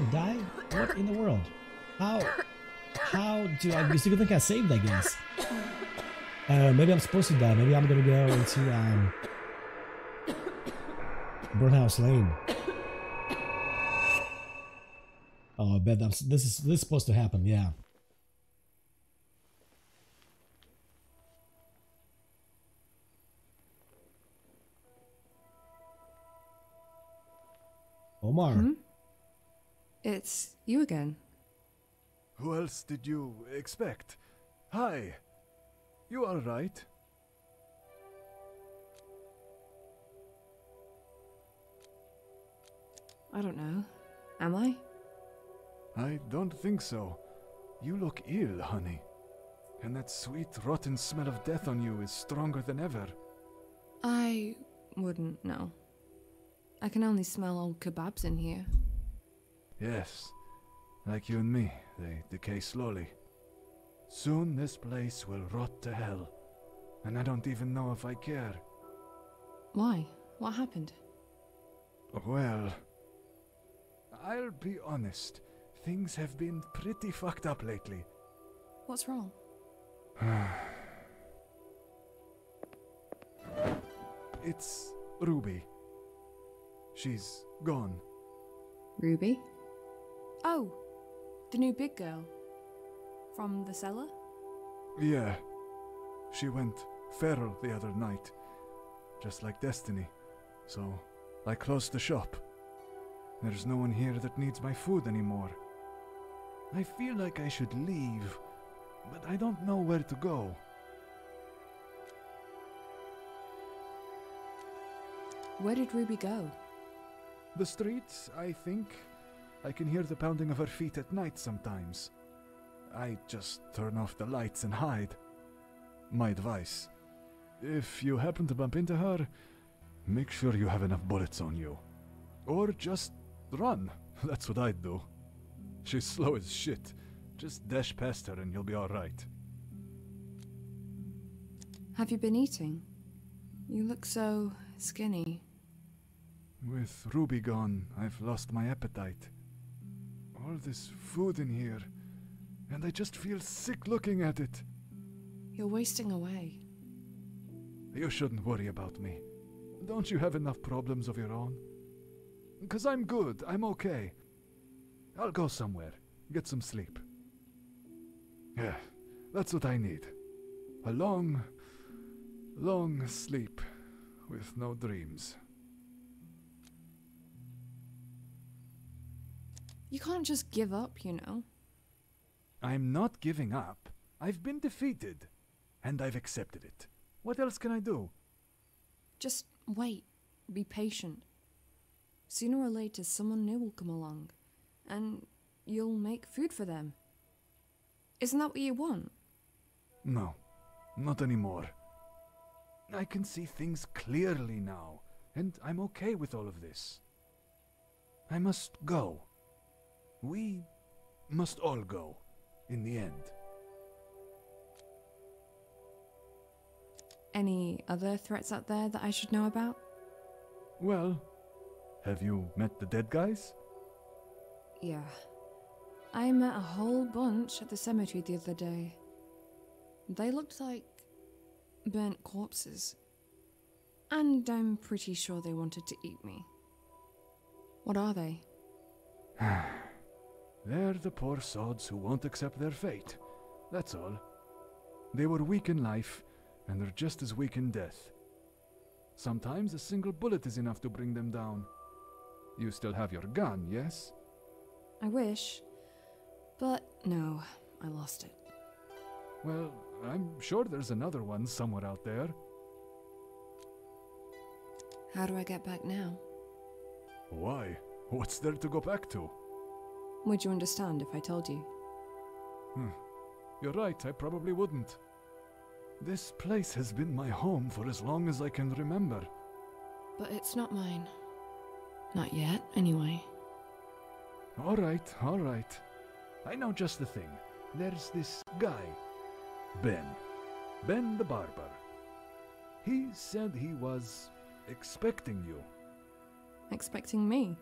I'm freaking die? What in the world? How? How do I? You think I saved? I guess. Uh, maybe I'm supposed to die. Maybe I'm gonna go into um, Burnhouse Lane. Oh, I bet that's, this is this is supposed to happen. Yeah. Omar. Hmm? It's you again. Who else did you expect? Hi. You are right. I don't know. Am I? I don't think so. You look ill, honey. And that sweet, rotten smell of death on you is stronger than ever. I wouldn't know. I can only smell old kebabs in here. Yes. Like you and me, they decay slowly. Soon this place will rot to hell. And I don't even know if I care. Why? What happened? Well, I'll be honest. Things have been pretty fucked up lately. What's wrong? it's Ruby. She's gone. Ruby? Oh, the new big girl. From the cellar? Yeah. She went feral the other night. Just like Destiny. So, I closed the shop. There's no one here that needs my food anymore. I feel like I should leave, but I don't know where to go. Where did Ruby go? The streets, I think. I can hear the pounding of her feet at night sometimes. I just turn off the lights and hide. My advice if you happen to bump into her, make sure you have enough bullets on you. Or just run. That's what I'd do. She's slow as shit. Just dash past her and you'll be alright. Have you been eating? You look so skinny. With Ruby gone, I've lost my appetite. All this food in here, and I just feel sick looking at it. You're wasting away. You shouldn't worry about me. Don't you have enough problems of your own? Because I'm good, I'm okay. I'll go somewhere, get some sleep. Yeah, that's what I need. A long, long sleep with no dreams. You can't just give up, you know. I'm not giving up. I've been defeated, and I've accepted it. What else can I do? Just wait. Be patient. Sooner or later, someone new will come along, and you'll make food for them. Isn't that what you want? No, not anymore. I can see things clearly now, and I'm okay with all of this. I must go. We must all go, in the end. Any other threats out there that I should know about? Well, have you met the dead guys? Yeah. I met a whole bunch at the cemetery the other day. They looked like burnt corpses. And I'm pretty sure they wanted to eat me. What are they? They're the poor sods who won't accept their fate. That's all. They were weak in life, and they're just as weak in death. Sometimes a single bullet is enough to bring them down. You still have your gun, yes? I wish. But no, I lost it. Well, I'm sure there's another one somewhere out there. How do I get back now? Why? What's there to go back to? Would you understand if I told you? Hmm. You're right, I probably wouldn't. This place has been my home for as long as I can remember. But it's not mine. Not yet, anyway. All right, all right. I know just the thing. There's this guy, Ben. Ben the barber. He said he was expecting you. Expecting me?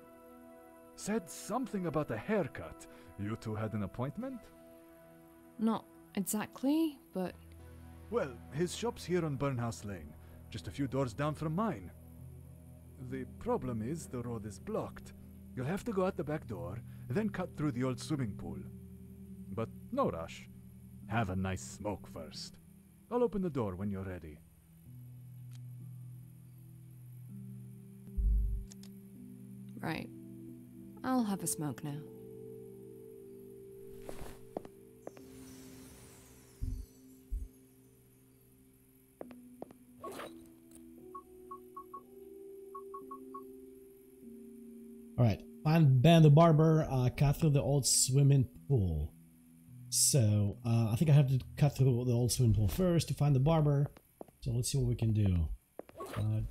Said something about a haircut. You two had an appointment? Not exactly, but Well, his shop's here on Burnhouse Lane, just a few doors down from mine. The problem is the road is blocked. You'll have to go out the back door, then cut through the old swimming pool. But no rush. Have a nice smoke first. I'll open the door when you're ready. right. I'll have a smoke now. All right, find Ben the barber. Uh, cut through the old swimming pool. So uh, I think I have to cut through the old swimming pool first to find the barber. So let's see what we can do. Uh,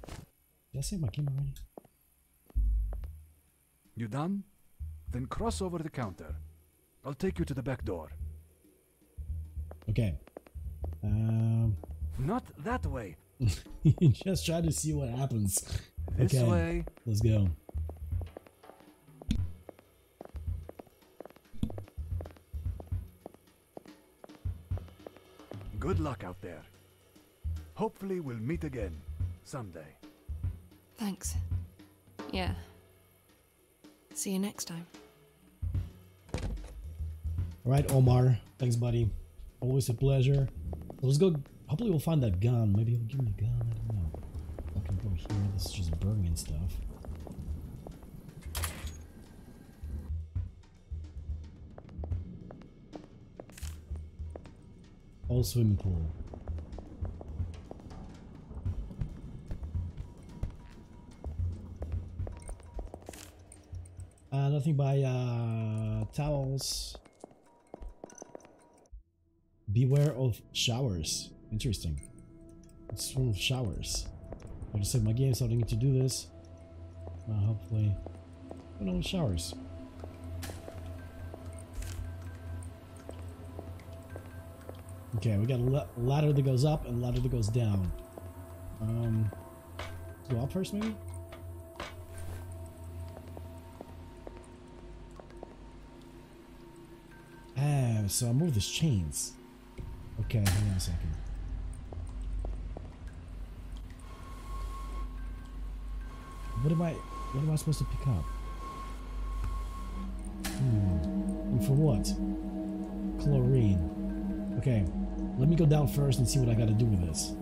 did I save my game already? You done? Then cross over the counter. I'll take you to the back door. Okay. Um, Not that way. just try to see what happens. This okay, way. let's go. Good luck out there. Hopefully, we'll meet again someday. Thanks. Yeah. See you next time. All right, Omar. Thanks, buddy. Always a pleasure. Let's go. Hopefully, we'll find that gun. Maybe he'll give me a gun. I don't know. I can go here. This is just burning stuff. Old swimming pool. Uh, nothing by uh, towels. Beware of showers. Interesting. It's full of showers. I just said my game, so I don't need to do this. Uh, hopefully, don't know showers. Okay, we got a ladder that goes up and a ladder that goes down. Um, go up first, maybe. Ah, so I move these chains. Okay, hang on a second. What am I? What am I supposed to pick up? Hmm. And for what? Chlorine. Okay, let me go down first and see what I got to do with this.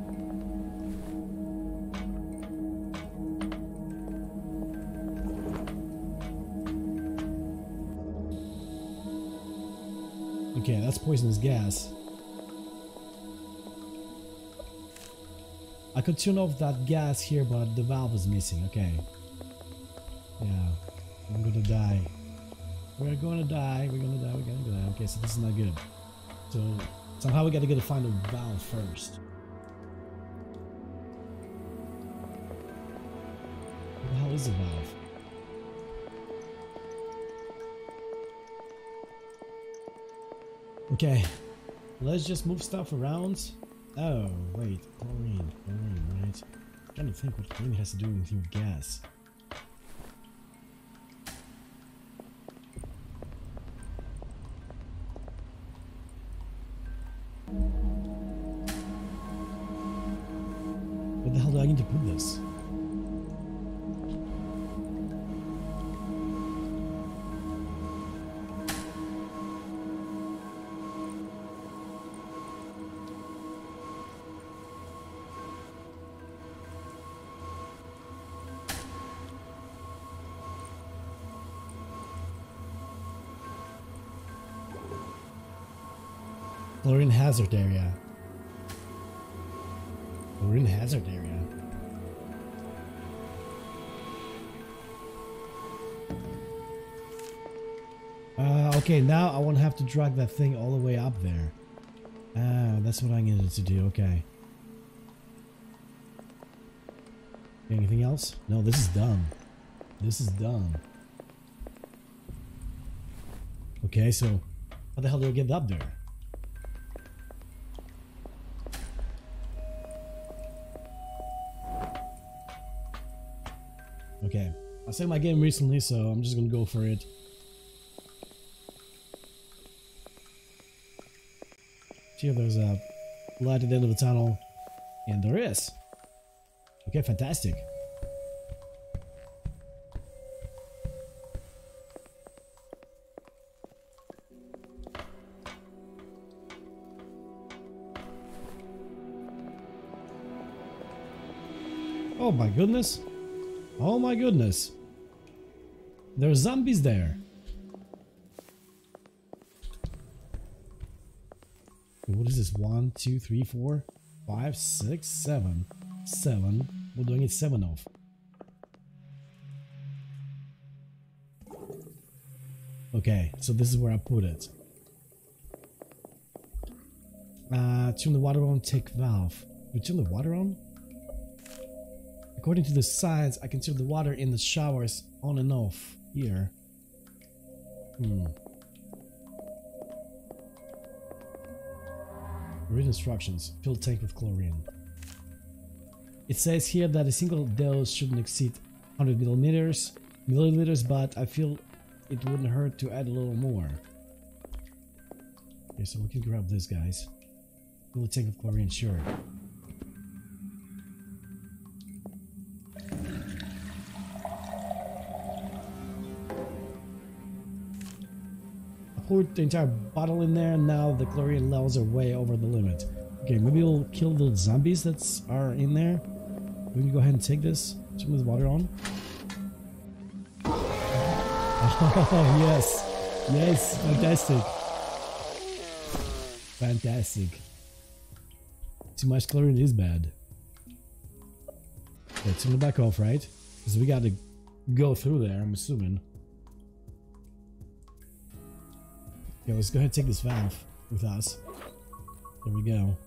Okay, that's poisonous gas. I could turn off that gas here, but the valve is missing. Okay. Yeah. I'm gonna die. We're gonna die. We're gonna die. We're gonna die. Okay, so this is not good. So somehow we gotta get to find a valve first. What the hell is a valve? Okay, let's just move stuff around. Oh, wait, chlorine, chlorine, right? I'm trying to think what chlorine has to do with gas. Hazard area. Chlorine hazard area. Uh, okay, now I won't have to drag that thing all the way up there. Ah, that's what I needed to do, okay. Anything else? No, this is done. This is done. Okay, so how the hell do I get up there? I saved my game recently, so I'm just gonna go for it. See if there's a light at the end of the tunnel. And there is. Okay, fantastic. Oh my goodness. Oh my goodness. There's zombies there. What is this? One, two, three, four, five, six, seven. Seven. We're doing it seven of. Okay, so this is where I put it. Uh, turn the water on, take valve. We turn the water on? According to the signs, I can turn the water in the showers on and off here. Hmm. Read instructions. Fill tank with chlorine. It says here that a single dose shouldn't exceed 100 millimeters, milliliters, but I feel it wouldn't hurt to add a little more. Okay, so we can grab this, guys. Fill the tank with chlorine, sure. Poured the entire bottle in there and now the chlorine levels are way over the limit. Okay, maybe we'll kill the zombies that are in there. We can go ahead and take this. Turn this water on. Oh, yes. Yes, fantastic. Fantastic. Too much chlorine is bad. Okay, turn it back off, right? Because we got to go through there, I'm assuming. Yeah, let's go ahead and take this valve with us. There we go.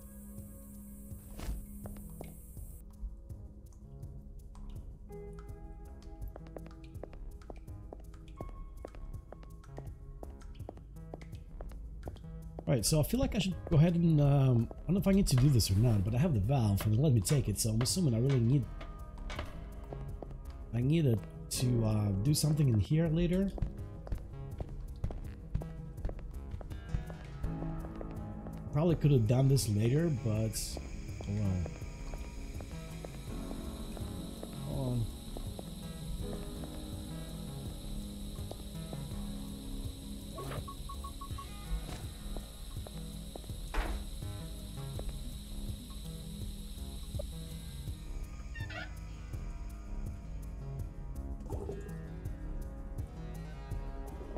Right, so I feel like I should go ahead and, um, I don't know if I need to do this or not, but I have the valve and let me take it, so I'm assuming I really need, I need it to uh, do something in here later. Probably could have done this later, but well. On.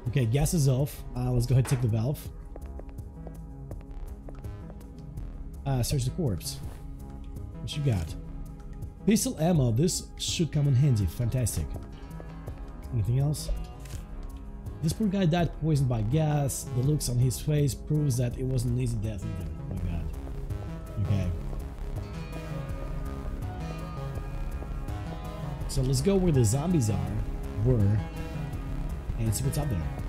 Okay, gas is off. Uh, let's go ahead and take the valve. Uh, search the corpse. What you got? Pistol ammo. This should come in handy. Fantastic. Anything else? This poor guy died poisoned by gas. The looks on his face proves that it wasn't an easy death either. Oh my god. Okay. So let's go where the zombies are, were, and see what's up there.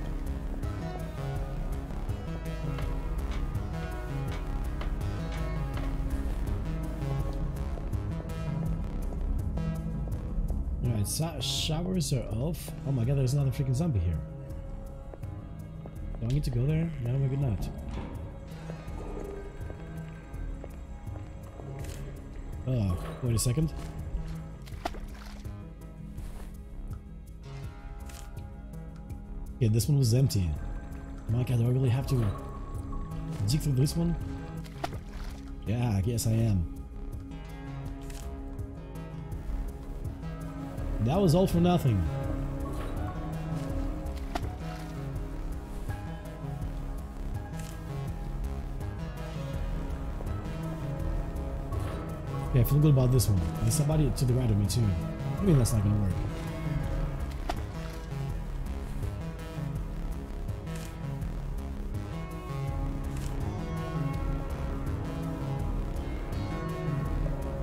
Alright, showers are off. Oh my god, there's another freaking zombie here. Do I need to go there? No, maybe not. Oh, wait a second. Okay, this one was empty. My god, do I really have to dig through this one? Yeah, I guess I am. That was all for nothing. Yeah, I feel good about this one. There's somebody to the right of me too. I mean, that's not gonna work.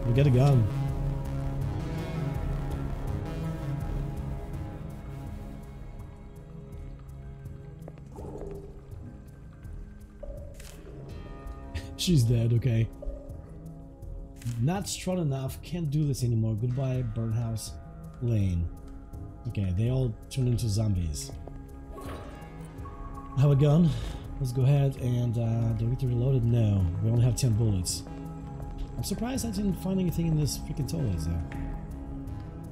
We get a gun. She's dead, okay. Not strong enough, can't do this anymore. Goodbye, Burnhouse Lane. Okay, they all turn into zombies. I have a gun. Let's go ahead and uh, do we need to reload it? No, we only have 10 bullets. I'm surprised I didn't find anything in this freaking toilet there.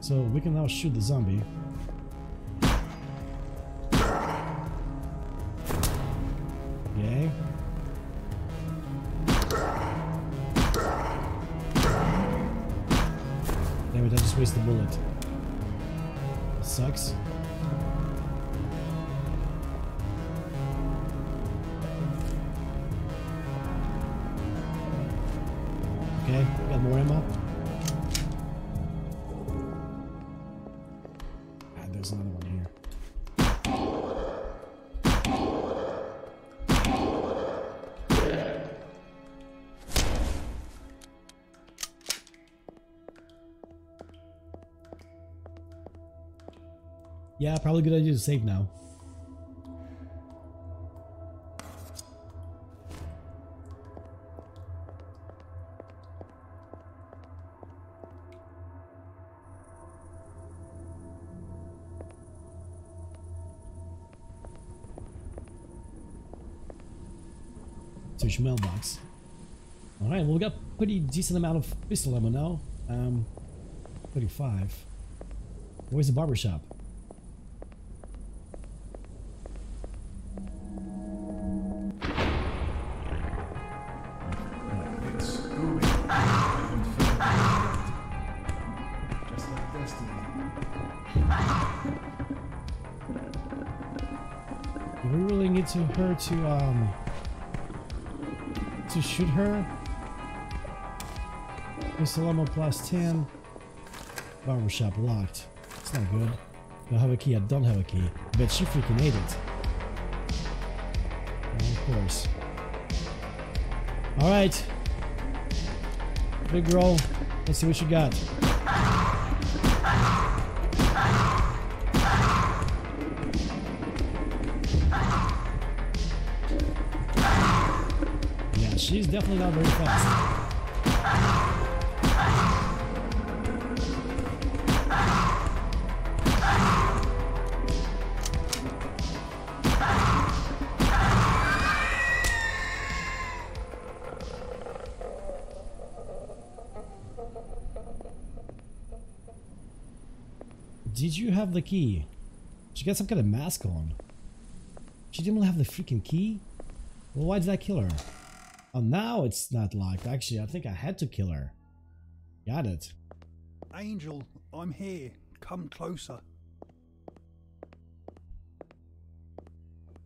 So we can now shoot the zombie. Bullet. Yeah, probably good idea to save now. Search mailbox. Alright, well we got pretty decent amount of pistol ammo now. Um, 35. Where's the barber to shoot her? Pistol ammo plus 10. Barbershop locked. It's not good. Do I have a key? I don't have a key. Bet she freaking ate it. Of course. Alright. Big roll. Let's see what you got. She's definitely not very fast. Did you have the key? She got some kind of mask on. She didn't have the freaking key? Well, why did I kill her? Oh, now it's not locked. Actually, I think I had to kill her. Got it. Angel, I'm here. Come closer.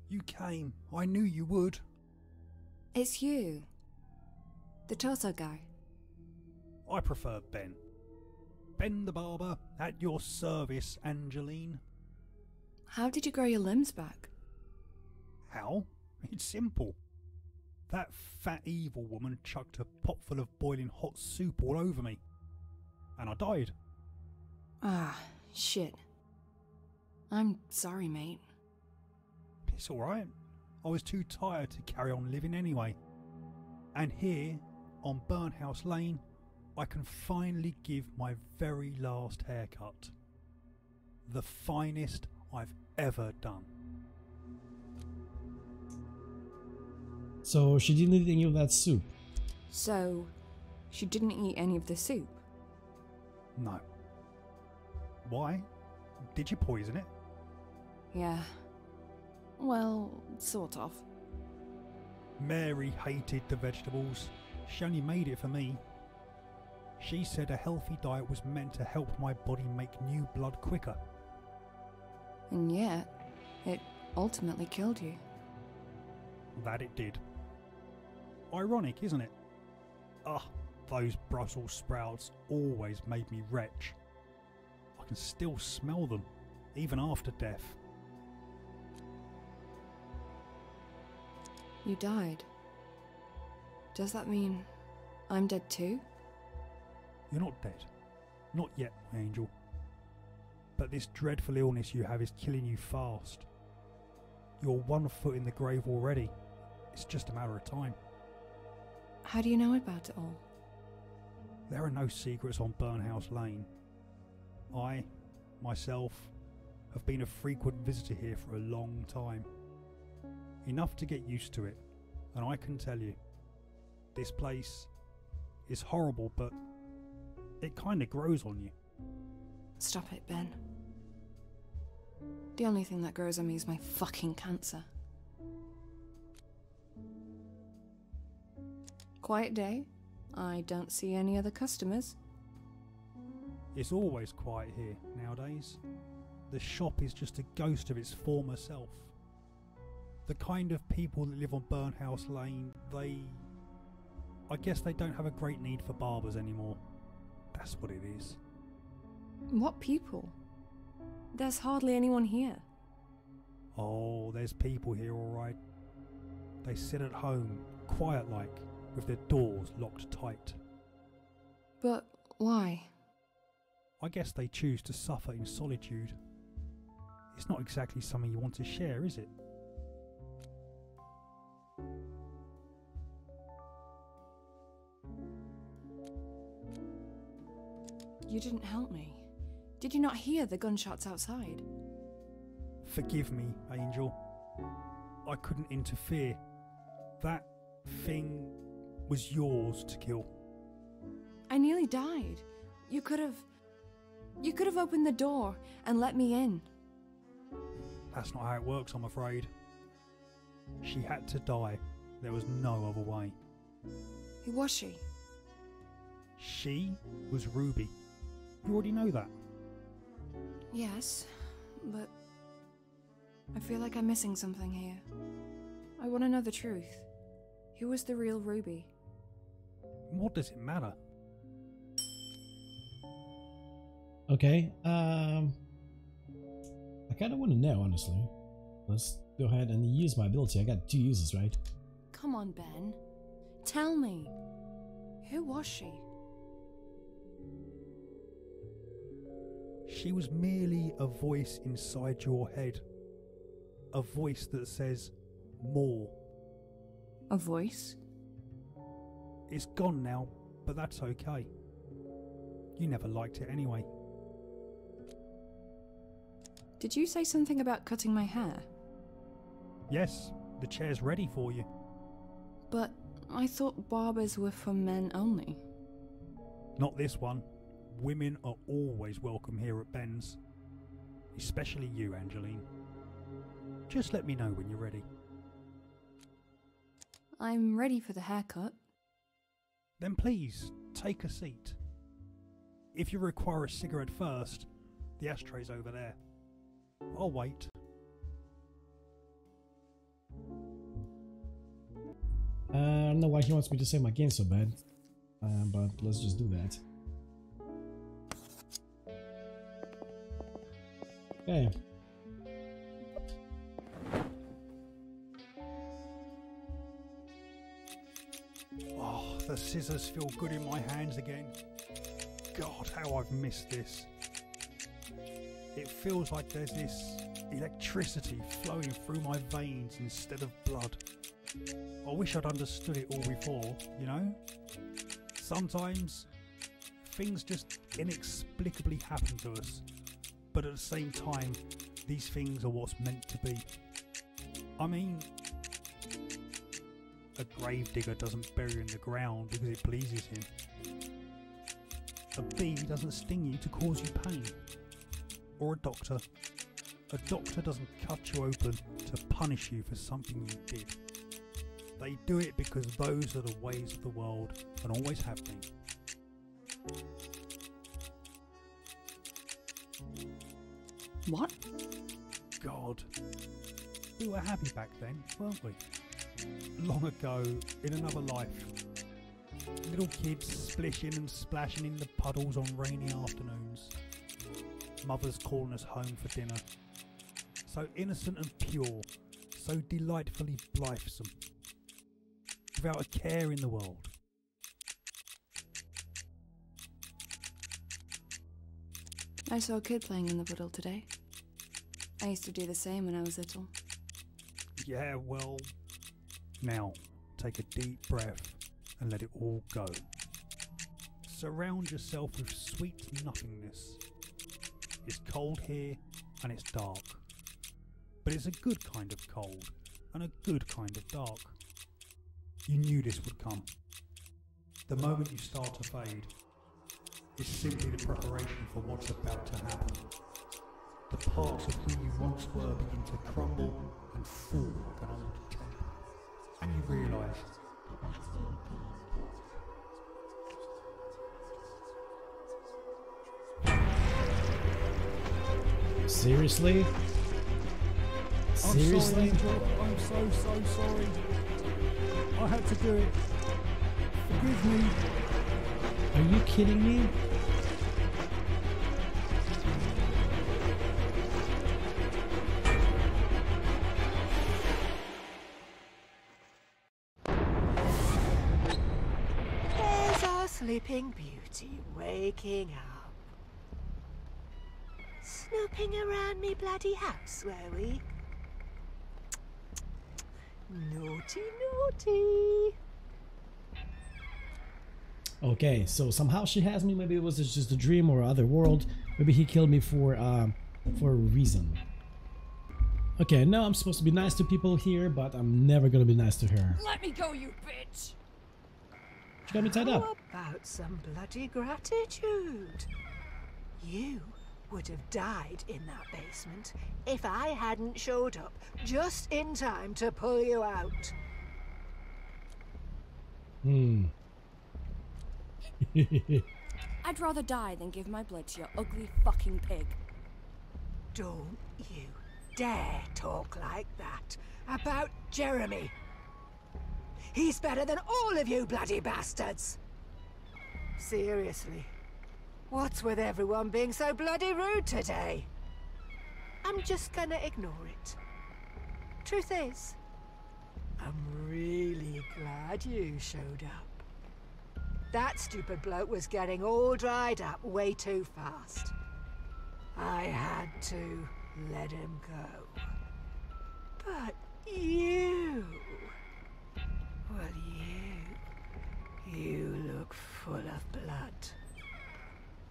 You came. I knew you would. It's you. The torso guy. I prefer Ben. Ben the barber, at your service, Angeline. How did you grow your limbs back? How? It's simple. That fat evil woman chucked a pot full of boiling hot soup all over me. And I died. Ah, shit. I'm sorry, mate. It's alright. I was too tired to carry on living anyway. And here, on Burnhouse Lane, I can finally give my very last haircut. The finest I've ever done. So she didn't eat any of that soup. So, she didn't eat any of the soup? No. Why? Did you poison it? Yeah. Well, sort of. Mary hated the vegetables. She only made it for me. She said a healthy diet was meant to help my body make new blood quicker. And yet, it ultimately killed you. That it did. Ironic, isn't it? Ah, those Brussels sprouts always made me retch. I can still smell them, even after death. You died. Does that mean I'm dead too? You're not dead. Not yet, my angel. But this dreadful illness you have is killing you fast. You're one foot in the grave already. It's just a matter of time. How do you know about it all? There are no secrets on Burnhouse Lane. I, myself, have been a frequent visitor here for a long time. Enough to get used to it, and I can tell you, this place is horrible, but it kind of grows on you. Stop it, Ben. The only thing that grows on me is my fucking cancer. Quiet day. I don't see any other customers. It's always quiet here nowadays. The shop is just a ghost of its former self. The kind of people that live on Burnhouse Lane, they. I guess they don't have a great need for barbers anymore. That's what it is. What people? There's hardly anyone here. Oh, there's people here, alright. They sit at home, quiet like, with their doors locked tight. But why? I guess they choose to suffer in solitude. It's not exactly something you want to share, is it? You didn't help me. Did you not hear the gunshots outside? Forgive me, Angel. I couldn't interfere. That thing was yours to kill. I nearly died. You could have. You could have opened the door and let me in. That's not how it works, I'm afraid. She had to die. There was no other way. Who was she? She was Ruby. You already know that. Yes, but. I feel like I'm missing something here. I want to know the truth. Who was the real Ruby? What does it matter? Okay, um. I kind of want to know, honestly. Let's go ahead and use my ability. I got two uses, right? Come on, Ben. Tell me. Who was she? She was merely a voice inside your head. A voice that says more. A voice? It's gone now, but that's okay. You never liked it anyway. Did you say something about cutting my hair? Yes, the chair's ready for you. But I thought barbers were for men only. Not this one. Women are always welcome here at Ben's. Especially you, Angeline. Just let me know when you're ready. I'm ready for the haircut. Then please, take a seat. If you require a cigarette first, the ashtray's over there. I'll wait. Uh, I don't know why he wants me to save my game so bad. Uh, but let's just do that. Okay. Oh, the scissors feel good in my hands again. God, how I've missed this. It feels like there's this electricity flowing through my veins instead of blood. I wish I'd understood it all before, you know? Sometimes things just inexplicably happen to us, but at the same time, these things are what's meant to be. I mean, a gravedigger doesn't bury in the ground because it pleases him. A bee doesn't sting you to cause you pain. Or a doctor. A doctor doesn't cut you open to punish you for something you did. They do it because those are the ways of the world and always have been. What? God. We were happy back then, weren't we? Long ago, in another life. Little kids splishing and splashing in the puddles on rainy afternoons. Mothers calling us home for dinner. So innocent and pure, so delightfully blithesome. Without a care in the world. I saw a kid playing in the puddle today. I used to do the same when I was little. Yeah, well. Now, take a deep breath and let it all go. Surround yourself with sweet nothingness. It's cold here, and it's dark. But it's a good kind of cold and a good kind of dark. You knew this would come. The moment you start to fade is simply the preparation for what's about to happen. The parts of who you once were begin to crumble and fall like an old. And you realise Seriously? Seriously? I'm sorry, I'm so, so sorry. I had to do it. Forgive me. Are you kidding me? Sleeping waking up. Snooping around me bloody house, were we? Naughty, naughty. Okay, so somehow she has me. Maybe it was just a dream or other world. Maybe he killed me for um for a reason. Okay, now I'm supposed to be nice to people here, but I'm never gonna be nice to her. Let me go, you bitch! She got me tied How up. about some bloody gratitude? You would have died in that basement if I hadn't showed up just in time to pull you out. Hmm. I'd rather die than give my blood to your ugly fucking pig. Don't you dare talk like that about Jeremy. He's better than all of you bloody bastards. Seriously, what's with everyone being so bloody rude today? I'm just gonna ignore it. Truth is, I'm really glad you showed up. That stupid bloke was getting all dried up way too fast. I had to let him go. But you... you... Look full of blood.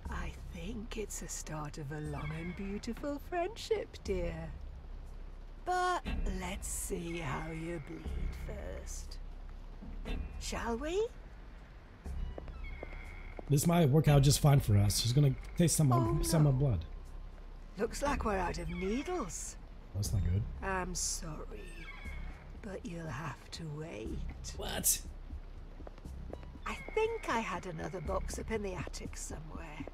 I think it's the start of a long and beautiful friendship, dear. But let's see how you bleed first. Shall we? This might work out just fine for us. She's gonna taste some of, Oh, some of blood. Looks like we're out of needles. That's not good. I'm sorry, but you'll have to wait. What? I think I had another box up in the attic somewhere.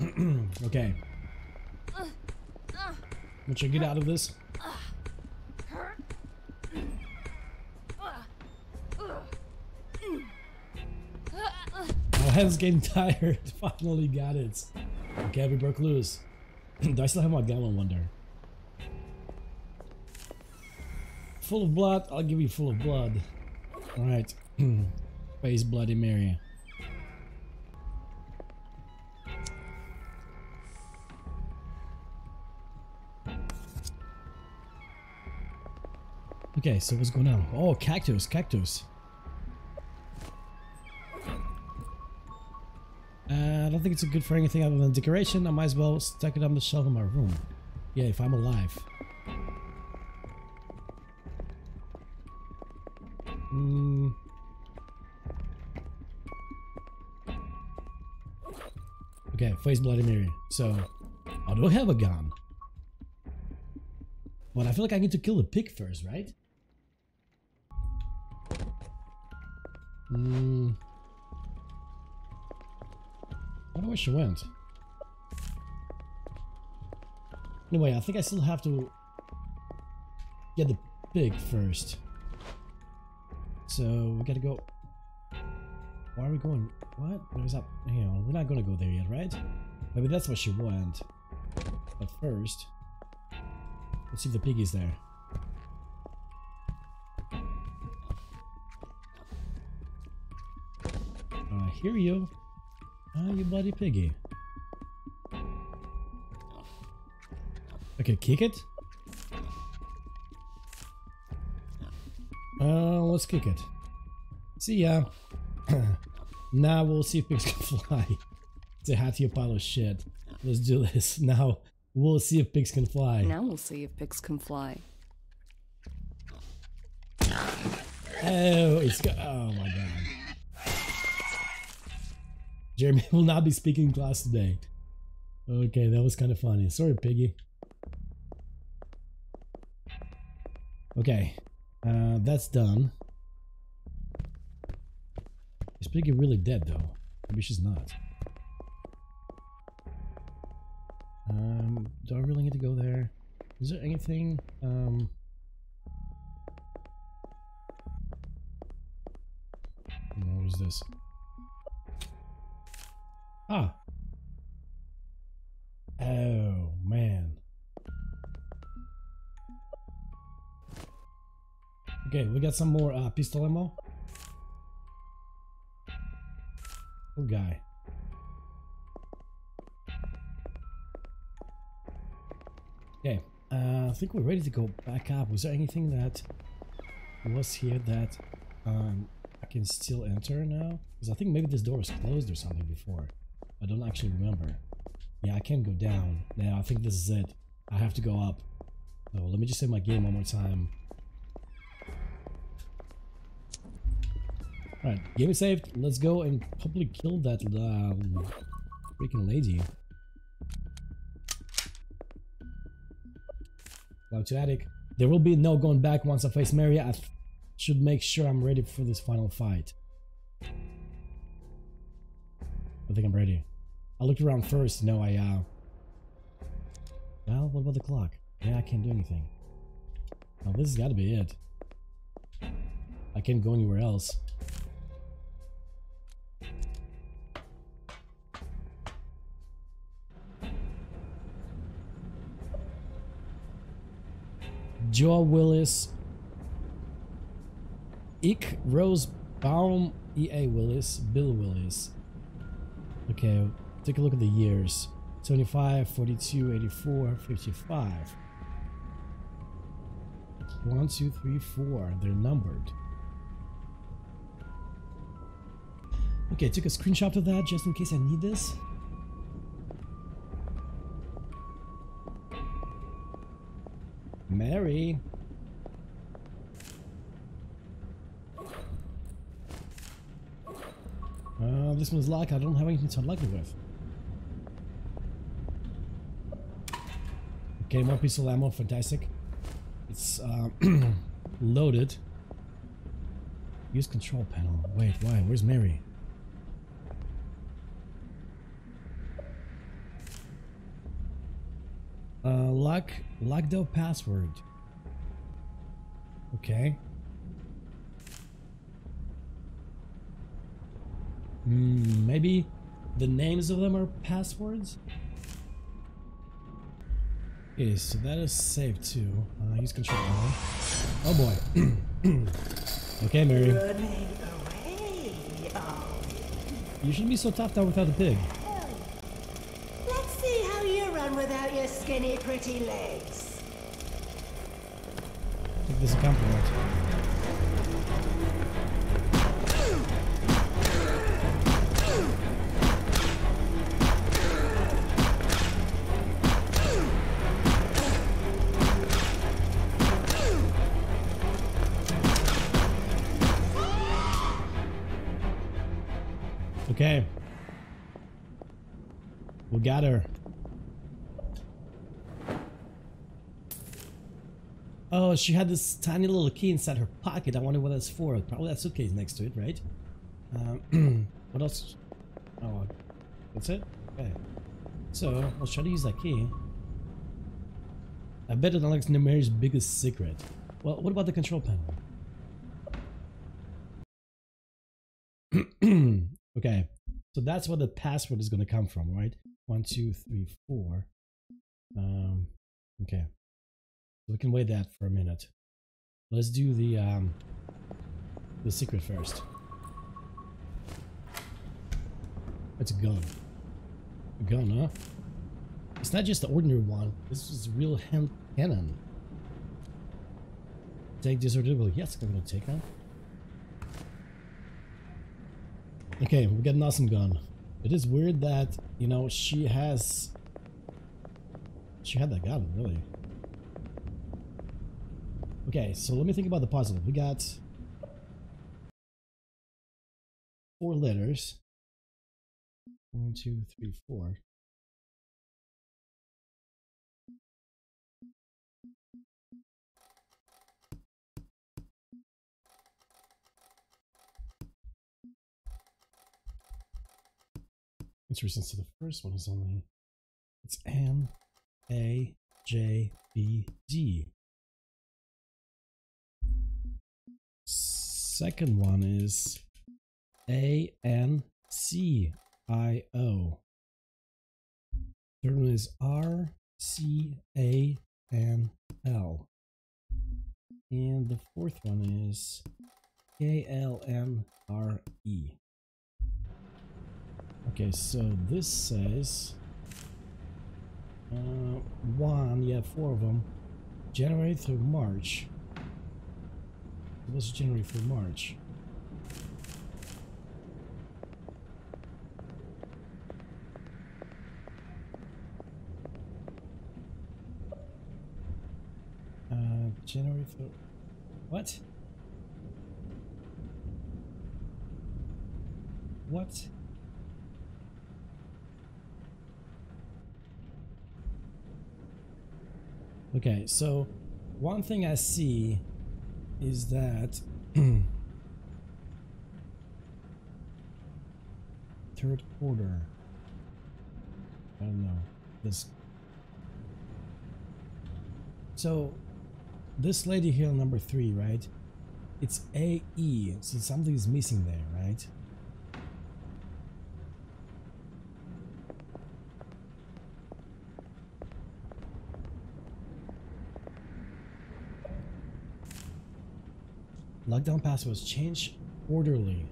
okay. Once you get out of this, my hand's getting tired. Finally got it. Okay, we broke loose. Do I still have my? I wonder. Full of blood. I'll give you full of blood. All Face Bloody Mary. Okay, so what's going on? Oh, cactus, cactus. Uh, I don't think it's good for anything other than decoration. I might as well stack it on the shelf in my room. Yeah, if I'm alive. Hmm. Okay, face Bloody Mary. So, I do have a gun. But I feel like I need to kill the pig first, right? Hmm. I wonder where she went. Anyway, I think I still have to get the pig first. So we gotta go. Why are we going? What? Is up? Hang on, we're not gonna go there yet, right? Maybe that's what she went. But first, let's see if the pig is there. I hear you. Ah, you bloody piggy. Okay, kick it. Uh, let's kick it. See ya. now we'll see if pigs can fly. Say hi to your pile of shit. Let's do this. Now, We'll see if pigs can fly. Now we'll see if pigs can fly. Oh, it's go- oh my god. Jeremy will not be speaking in class today. Okay, that was kind of funny. Sorry, Piggy. Okay, uh, that's done. Is Piggy really dead though? Maybe she's not. Um, do I really need to go there? Is there anything? Um, what was this? Ah. Oh man. Okay, we got some more uh, pistol ammo. Poor guy. Okay, uh, I think we're ready to go back up. Was there anything that was here that um, I can still enter now? Because I think maybe this door was closed or something before. I don't actually remember. Yeah, I can't go down. Now I think this is it. I have to go up. So let me just save my game one more time. Alright, game is saved. Let's go and probably kill that uh, freaking lady. Go to attic. There will be no going back once I face Mary. I should make sure I'm ready for this final fight. I think I'm ready. I looked around first. No, I, uh... Well, what about the clock? Yeah, I can't do anything. Well, this has got to be it. I can't go anywhere else. Joe Willis, Ik Rose Baum, E.A. Willis, Bill Willis. Okay, take a look at the years 25, 42, 84, 55. 1, 2, 3, 4. They're numbered. Okay, I took a screenshot of that just in case I need this. Mary. Uh, this one's locked. I don't have anything to unlock it with. Okay, more piece of ammo. Fantastic. It's uh, loaded. Use control panel. Wait, why? Where's Mary? Uh, lock, lock the password. Okay. Hmm, maybe the names of them are passwords? Okay, so that is saved too. Uh, use control. Oh boy. okay, Mary. You shouldn't be so tough down without a pig. Let's see how you without your skinny, pretty legs. Take this compliment. Okay. We got her. Oh, she had this tiny little key inside her pocket. I wonder what that's for. Probably that suitcase next to it, right? Um, what else? Oh, that's it? Okay. So, I'll try to use that key. I bet it unlocks Nemary's biggest secret. Well, what about the control panel? okay, so that's where the password is going to come from, right? One, two, three, four. Um, okay. We can wait that for a minute. Let's do the um, the secret first. It's a gun. A gun, huh? It's not just the ordinary one. This is real hand cannon. Take do Yes, I'm gonna take that. Okay, we got an awesome gun. It is weird that, you know, she has... She had that gun, really. Okay, so let me think about the puzzle. We got four letters. One, two, three, four. Interesting. So the first one is only it's N A J B D. Second one is A N C I O. Third one is R C A N L. And the fourth one is K L M R E. Okay, so this says uh, one, yeah, four of them. January through March. It was January for March. Uh, January for... what? What? Okay, so one thing I see is that third quarter. I don't know. This so this lady here number three, right? It's AE, so something is missing there, right? Lockdown pass was change orderly.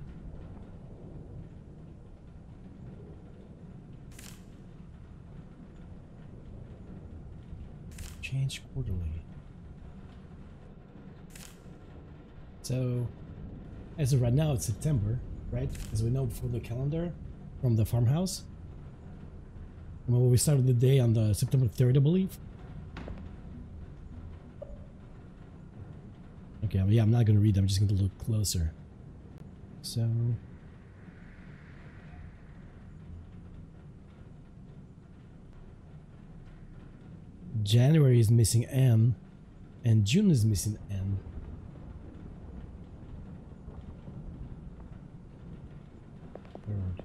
Change quarterly. So, as of right now, it's September, right? As we know from the calendar from the farmhouse. Well, we started the day on the September 3rd, I believe. Okay, yeah, I'm not going to read them. I'm just going to look closer. So... January is missing M, and June is missing M. Third.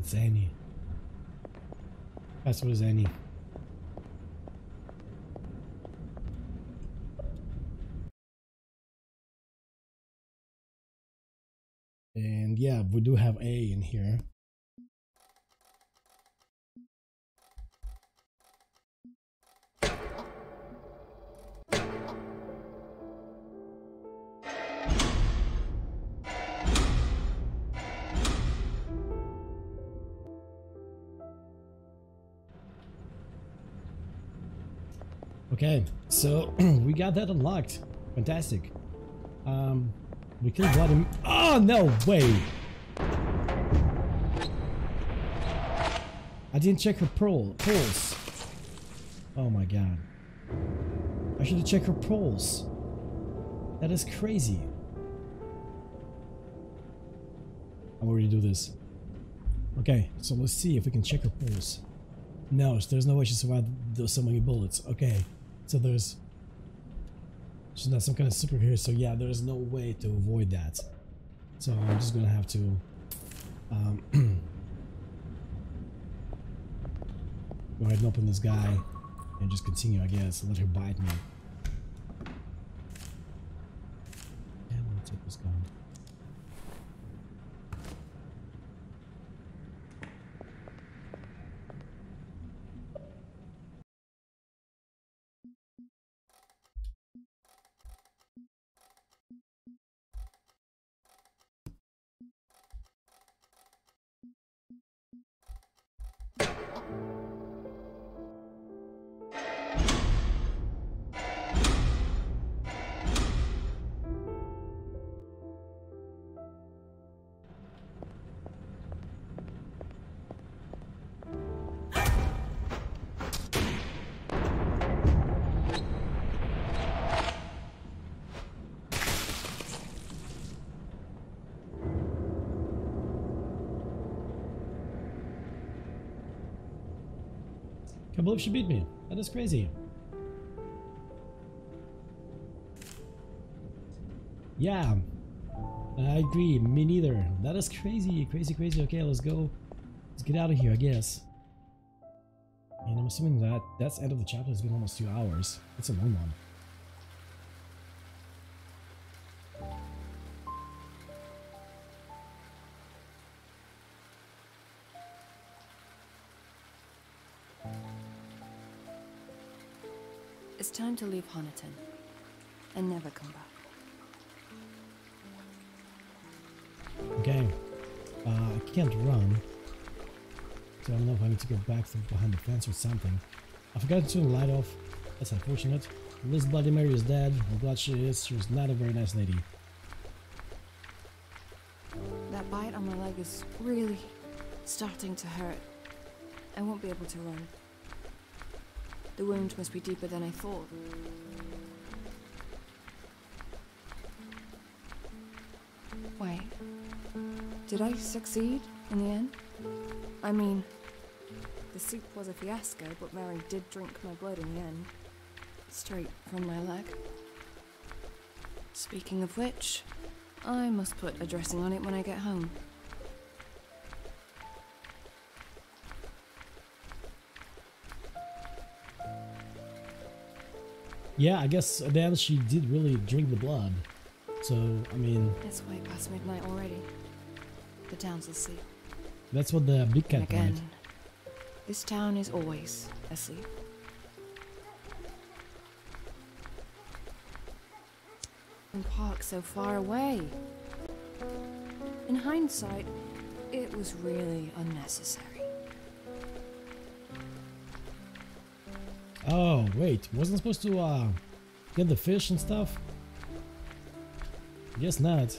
It's Annie. Is Annie. And yeah, we do have A in here. Got that unlocked. Fantastic. Um, we killed Vladimir. Oh, no way! I didn't check her pearl pearls. Oh my god. I should have checked her pearls. That is crazy. I'm ready to do this. Okay, so let's see if we can check her pulse. No, there's no way she survived those so many bullets. Okay, so there's... She's not some kind of superhero, so yeah, there's no way to avoid that. So I'm just gonna have to... Um, go ahead and open this guy and just continue, I guess. Let her bite me. Believe she beat me. That is crazy. Yeah, I agree. Me neither. That is crazy, crazy, crazy. Okay, let's go. Let's get out of here, I guess. And I'm assuming that that's end of the chapter. It's been almost two hours. It's a long one. It's time to leave Honiton and never come back. Okay. Uh, I can't run. So I don't know if I need to go back from behind the fence or something. I forgot to turn the light off. That's unfortunate. At least Bloody Mary is dead. I'm glad she is. She was not a very nice lady. That bite on my leg is really starting to hurt. I won't be able to run. The wound must be deeper than I thought. Wait. Did I succeed in the end? I mean, the soup was a fiasco, but Mary did drink my blood in the end. Straight from my leg. Speaking of which, I must put a dressing on it when I get home. Yeah, I guess uh, then she did really drink the blood. So, I mean... It's way past midnight already. The town's asleep. That's what the big cat and again, wanted. this town is always asleep. And park so far away. In hindsight, it was really unnecessary. Oh, wait. Wasn't supposed to uh, get the fish and stuff? Guess not.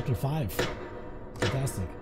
Chapter 5. Fantastic.